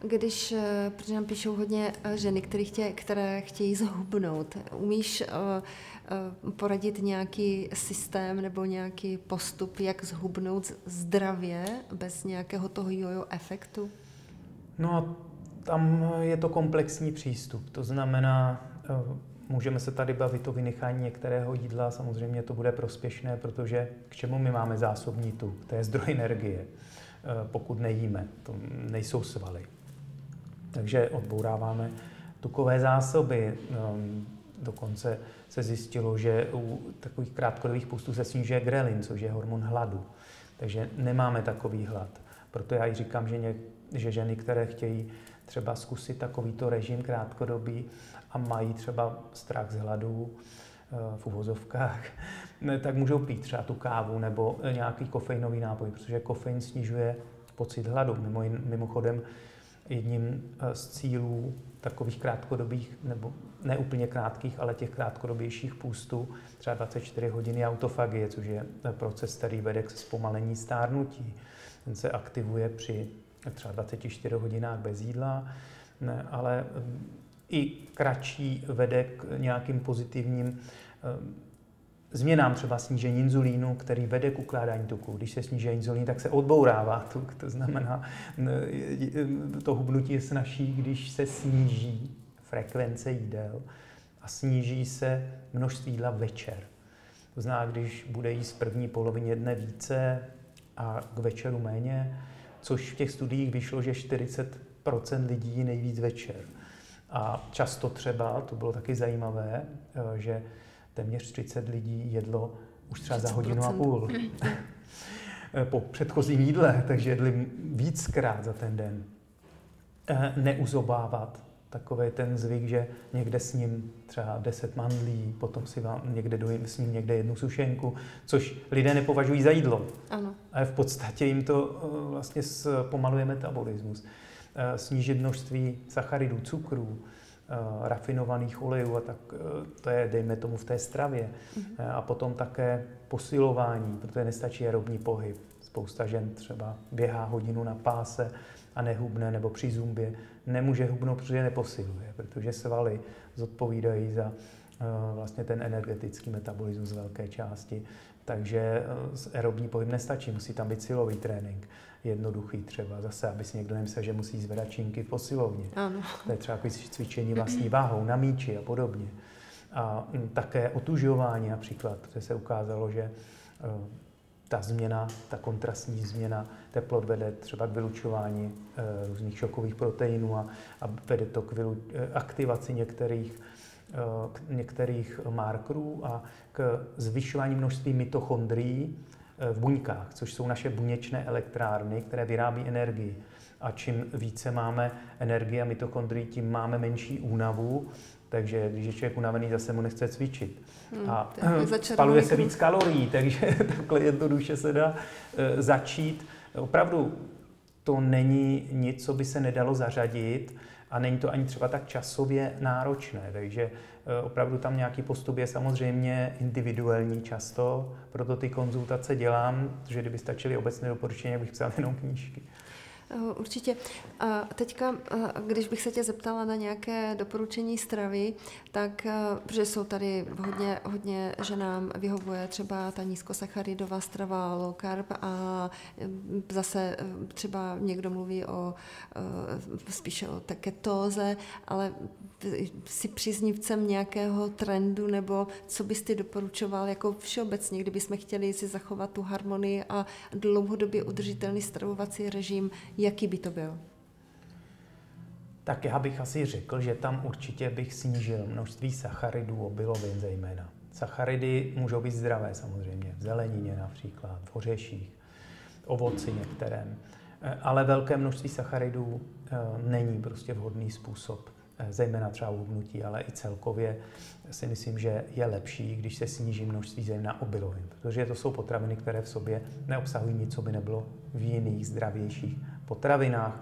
když, eh, protože nám píšou hodně eh, ženy, které chtějí, které chtějí zhubnout, umíš uh, poradit nějaký systém nebo nějaký postup, jak zhubnout zdravě bez nějakého toho jojo efektu? No tam je to komplexní přístup. To znamená, můžeme se tady bavit o vynechání některého jídla, samozřejmě to bude prospěšné, protože k čemu my máme zásobní tuk? To je zdroj energie, pokud nejíme, to nejsou svaly. Takže odbouráváme tukové zásoby. Ehm, dokonce se zjistilo, že u takových krátkodobých pustů se snižuje grelin, což je hormon hladu. Takže nemáme takový hlad. Proto já i říkám, že, ně, že ženy, které chtějí třeba zkusit takovýto režim krátkodobý a mají třeba strach z hladu, eh, v uvozovkách, tak můžou pít třeba tu kávu nebo nějaký kofeinový nápoj, protože kofein snižuje pocit hladu. Mimo, mimochodem, jedním eh, z cílů takových krátkodobých, nebo ne úplně krátkých, ale těch krátkodobějších půstů, třeba 24 hodiny autofagie, což je eh, proces, který vede k zpomalení stárnutí. Ten se aktivuje při třeba 24 hodinách bez jídla, ne, ale eh, i kratší vede k nějakým pozitivním změnám třeba snížení inzulínu, který vede k ukládání tuku. Když se sníží inzulín, tak se odbourává tuk. To znamená, to hubnutí je snažší, když se sníží frekvence jídel a sníží se množství jídla večer. To znamená, když bude jíst první polovině dne více, a k večeru méně, což v těch studiích vyšlo, že 40% lidí nejvíc večer. A často třeba, to bylo taky zajímavé, eh, že téměř 30 lidí jedlo už třeba za hodinu a půl eh, po předchozím jídle, takže jedli víckrát za ten den. Eh, neuzobávat, takový ten zvyk, že někde s ním třeba 10 mandlí, potom si vám někde dojím s ním někde jednu sušenku, což lidé nepovažují za jídlo. Ano. Ale v podstatě jim to vlastně pomaluje metabolismus. Snížit množství sacharidů, cukrů, Eh, rafinovaných olejů a tak eh, to je, dejme tomu, v té stravě. Mm-hmm. A potom také posilování, protože nestačí aerobní pohyb. Spousta žen třeba běhá hodinu na páse a nehubne, nebo při zumbě nemůže hubnout, protože neposiluje, protože svaly zodpovídají za vlastně ten energetický metabolismus z velké části. Takže aerobní pohyb nestačí, musí tam být silový trénink jednoduchý třeba. Zase, aby si někdo nemyslel, že musí zvedat činky v posilovně. Ano. To je třeba cvičení vlastní váhou na míči a podobně. A mm, také otužování například, protože se ukázalo, že e, ta změna, ta kontrastní změna teplot vede třeba k vylučování e, různých šokových proteinů a, a vede to k aktivaci některých, některých markerů a k zvyšování množství mitochondrií, Eh, v buňkách, což jsou naše buněčné elektrárny, které vyrábí energii. A čím více máme energie a mitochondrií, tím máme menší únavu, takže když je člověk unavený, zase mu nechce cvičit. Hmm, a spaluje se víc kalorií, takže takhle jednoduše se dá eh, začít. Opravdu to není nic, co by se nedalo zařadit a není to ani třeba tak časově náročné, takže eh, opravdu tam nějaký postup je samozřejmě individuální často, proto ty konzultace dělám, že kdyby stačily obecné doporučení, bych psal jenom knížky. Eh, určitě. A teďka, eh, když bych se tě zeptala na nějaké doporučení stravy, tak, eh, protože jsou tady hodně, hodně ženám vyhovuje třeba ta nízkosacharidová strava, low carb a zase třeba někdo mluví o spíše o ketóze, ale si příznivcem nějakého trendu nebo co bys ty doporučoval jako všeobecně, kdybychom chtěli si zachovat tu harmonii a dlouhodobě udržitelný stravovací režim, jaký by to byl? Tak já bych asi řekl, že tam určitě bych snížil množství sacharidů, obilovin zejména. Sacharidy můžou být zdravé samozřejmě, v zelenině například, v ořeších, ovoci některém. Eh, ale velké množství sacharidů eh, není prostě vhodný způsob, eh, zejména třeba hubnutí, ale i celkově si myslím, že je lepší, když se sníží množství zejména obilovin, protože to jsou potraviny, které v sobě neobsahují nic, co by nebylo v jiných zdravějších potravinách.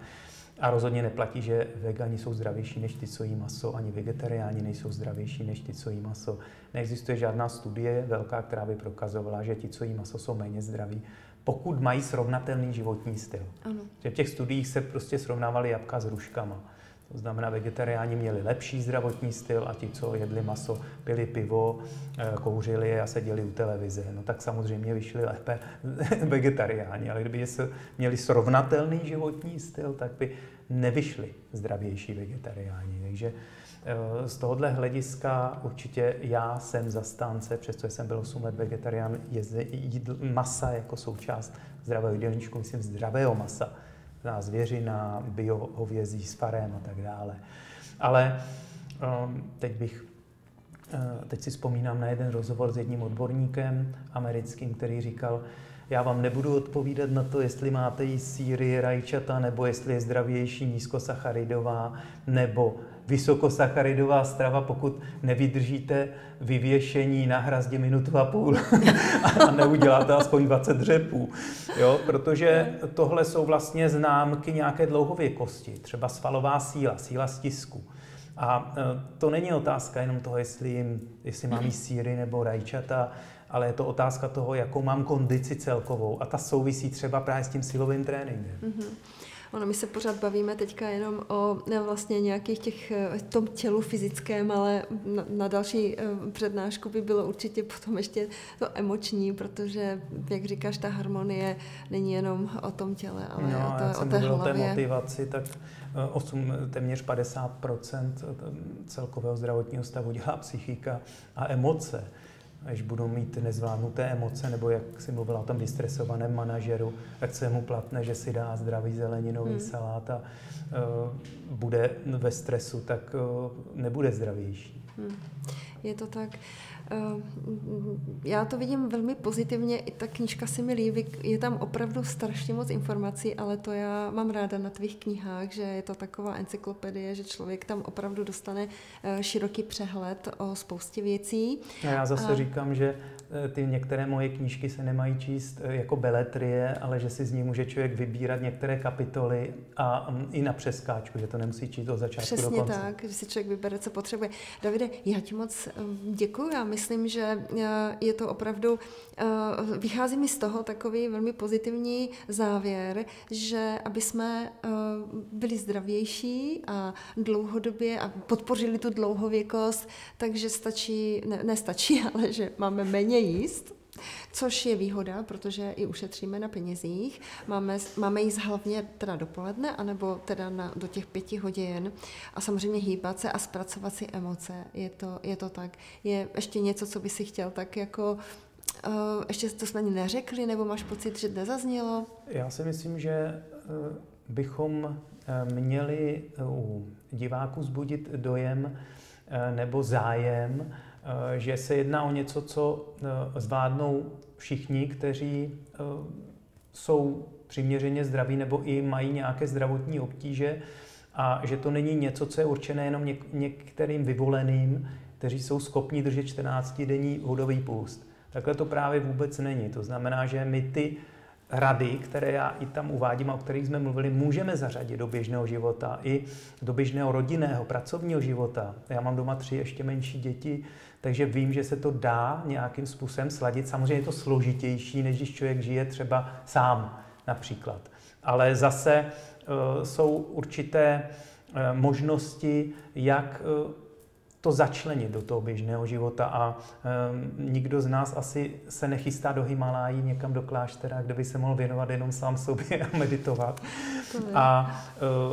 A rozhodně neplatí, že vegani jsou zdravější než ty, co jí maso, ani vegetariáni nejsou zdravější než ty, co jí maso. Neexistuje žádná studie velká, která by prokazovala, že ti, co jí maso, jsou méně zdraví, pokud mají srovnatelný životní styl. Ano. Že v těch studiích se prostě srovnávaly jabka s ruškama. To znamená, vegetariáni měli lepší zdravotní styl a ti, co jedli maso, pili pivo, eh, kouřili a seděli u televize. No tak samozřejmě vyšli lépe vegetariáni, ale kdyby měli srovnatelný životní styl, tak by nevyšli zdravější vegetariáni. Takže eh, z tohohle hlediska určitě já jsem zastánce, přestože jsem byl 8 let vegetarián, jídl masa jako součást zdravého jídelníčku, myslím zdravého masa na zvěřina, biohovězí s farem a tak dále. Ale um, teď bych uh, Teď si vzpomínám na jeden rozhovor s jedním odborníkem americkým, který říkal, já vám nebudu odpovídat na to, jestli máte jíst síry, rajčata, nebo jestli je zdravější nízkosacharidová, nebo vysokosacharidová strava, pokud nevydržíte vyvěšení na hrazdě minutu a půl a neuděláte aspoň 20 dřepů. Jo? Protože tohle jsou vlastně známky nějaké dlouhověkosti, třeba svalová síla, síla stisku. A e, to není otázka jenom toho, jestli, jim, jestli mám jíst síry nebo rajčata, ale je to otázka toho, jakou mám kondici celkovou. A ta souvisí třeba právě s tím silovým tréninkem. Mm-hmm. Ono, my se pořád bavíme teďka jenom o ne, vlastně nějakých těch, eh, tom tělu fyzickém, ale na, na další eh, přednášku by bylo určitě potom ještě to emoční, protože, jak říkáš, ta harmonie není jenom o tom těle, ale no, o, to, o té hlavě. o té motivaci, tak 8, eh, téměř 50% celkového zdravotního stavu dělá psychika a emoce. Až budou mít nezvládnuté emoce, nebo jak si mluvila o tom vystresovaném manažeru, jak se mu platne, že si dá zdravý zeleninový hmm. salát a uh, bude ve stresu, tak uh, nebude zdravější. Hmm. Je to tak. Eh, já to vidím velmi pozitivně, i ta knížka si mi líbí, je tam opravdu strašně moc informací, ale to já mám ráda na tvých knihách, že je to taková encyklopedie, že člověk tam opravdu dostane eh, široký přehled o spoustě věcí. A já zase a... říkám, že Eh, ty některé moje knížky se nemají číst eh, jako beletrie, ale že si z ní může člověk vybírat některé kapitoly a mm, i na přeskáčku, že to nemusí číst od začátku Přesně do konce. tak, že si člověk vybere, co potřebuje. Davide, já ti moc děkuji. Já myslím, že eh, je to opravdu, vychází mi z toho takový velmi pozitivní závěr, že aby jsme byli zdravější a dlouhodobě a podpořili tu dlouhověkost, takže stačí, ne, nestačí, ale že máme méně jíst, což je výhoda, protože i ušetříme na penězích. Máme, máme jíst hlavně teda dopoledne, anebo teda na, do těch pěti hodin a samozřejmě hýbat se a zpracovat si emoce. Je to, je to tak. Je ještě něco, co by si chtěl tak jako Uh, ještě to jsme ani neřekli, nebo máš pocit, že nezaznělo? Já si myslím, že uh, bychom uh, měli u diváků zbudit dojem nebo zájem Eh, že se jedná o něco, co eh, zvládnou všichni, kteří eh, jsou přiměřeně zdraví nebo i mají nějaké zdravotní obtíže a že to není něco, co je určené jenom něk- některým vyvoleným, kteří jsou schopni držet 14-denní vodový půst. Takhle to právě vůbec není. To znamená, že my ty rady, které já i tam uvádím a o kterých jsme mluvili, můžeme zařadit do běžného života, i do běžného rodinného, pracovního života. Já mám doma tři ještě menší děti, takže vím, že se to dá nějakým způsobem sladit. Samozřejmě je to složitější, než když člověk žije třeba sám například. Ale zase uh, jsou určité uh, možnosti, jak uh, to začlenit do toho běžného života a um, nikdo z nás asi se nechystá do Himalájí někam do kláštera, kde by se mohl věnovat jenom sám sobě a meditovat. A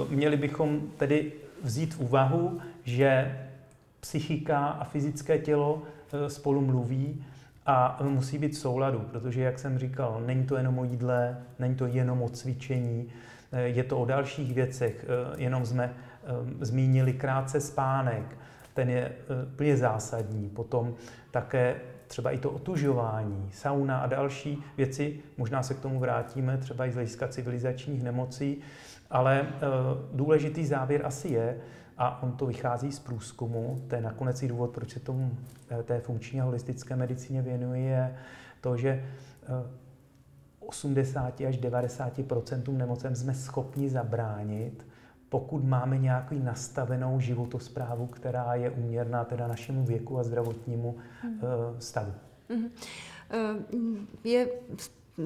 uh, měli bychom tedy vzít v úvahu, že psychika a fyzické tělo e, spolu mluví a musí být v souladu, protože, jak jsem říkal, není to jenom o jídle, není to jenom o cvičení, e, je to o dalších věcech. E, jenom jsme zmínili krátce spánek, ten je plně zásadní. Potom také třeba i to otužování, sauna a další věci, možná se k tomu vrátíme, třeba i z hlediska civilizačních nemocí, ale důležitý závěr asi je, a on to vychází z průzkumu. To je nakonec i důvod, proč se tomu eh, té funkční a holistické medicíně věnuje, je to, že 80 eh, až 90% nemocem jsme schopni zabránit, pokud máme nějaký nastavenou životosprávu, která je uměrná teda našemu věku a zdravotnímu hmm. stavu. Hmm. Je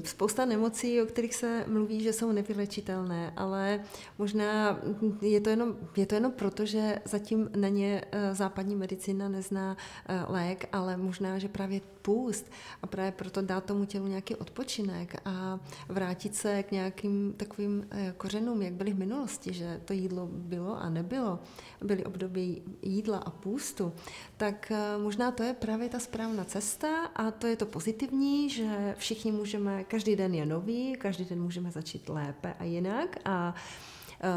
spousta nemocí, o kterých se mluví, že jsou nevylečitelné, ale možná je to jenom, je to jenom proto, že zatím na ně eh, západní medicína nezná eh, lék, ale možná, že právě půst a právě proto dát tomu tělu nějaký odpočinek a vrátit se k nějakým takovým eh, kořenům, jak byly v minulosti, že to jídlo bylo a nebylo, byly období jídla a půstu, tak možná to je právě ta správná cesta a to je to pozitivní, že všichni můžeme každý den je nový, každý den můžeme začít lépe a jinak a e,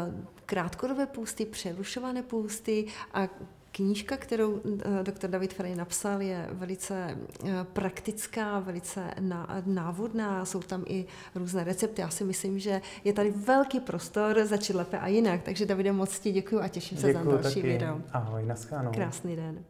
krátkodobé půsty, přerušované půsty a Knížka, kterou e, doktor David Frey napsal, je velice e, praktická, velice návodná, jsou tam i různé recepty. Já si myslím, že je tady velký prostor začít lépe a jinak. Takže Davide, moc ti děkuji a těším se děkuju za další taky. video. Ahoj, naschánou. Krásný den.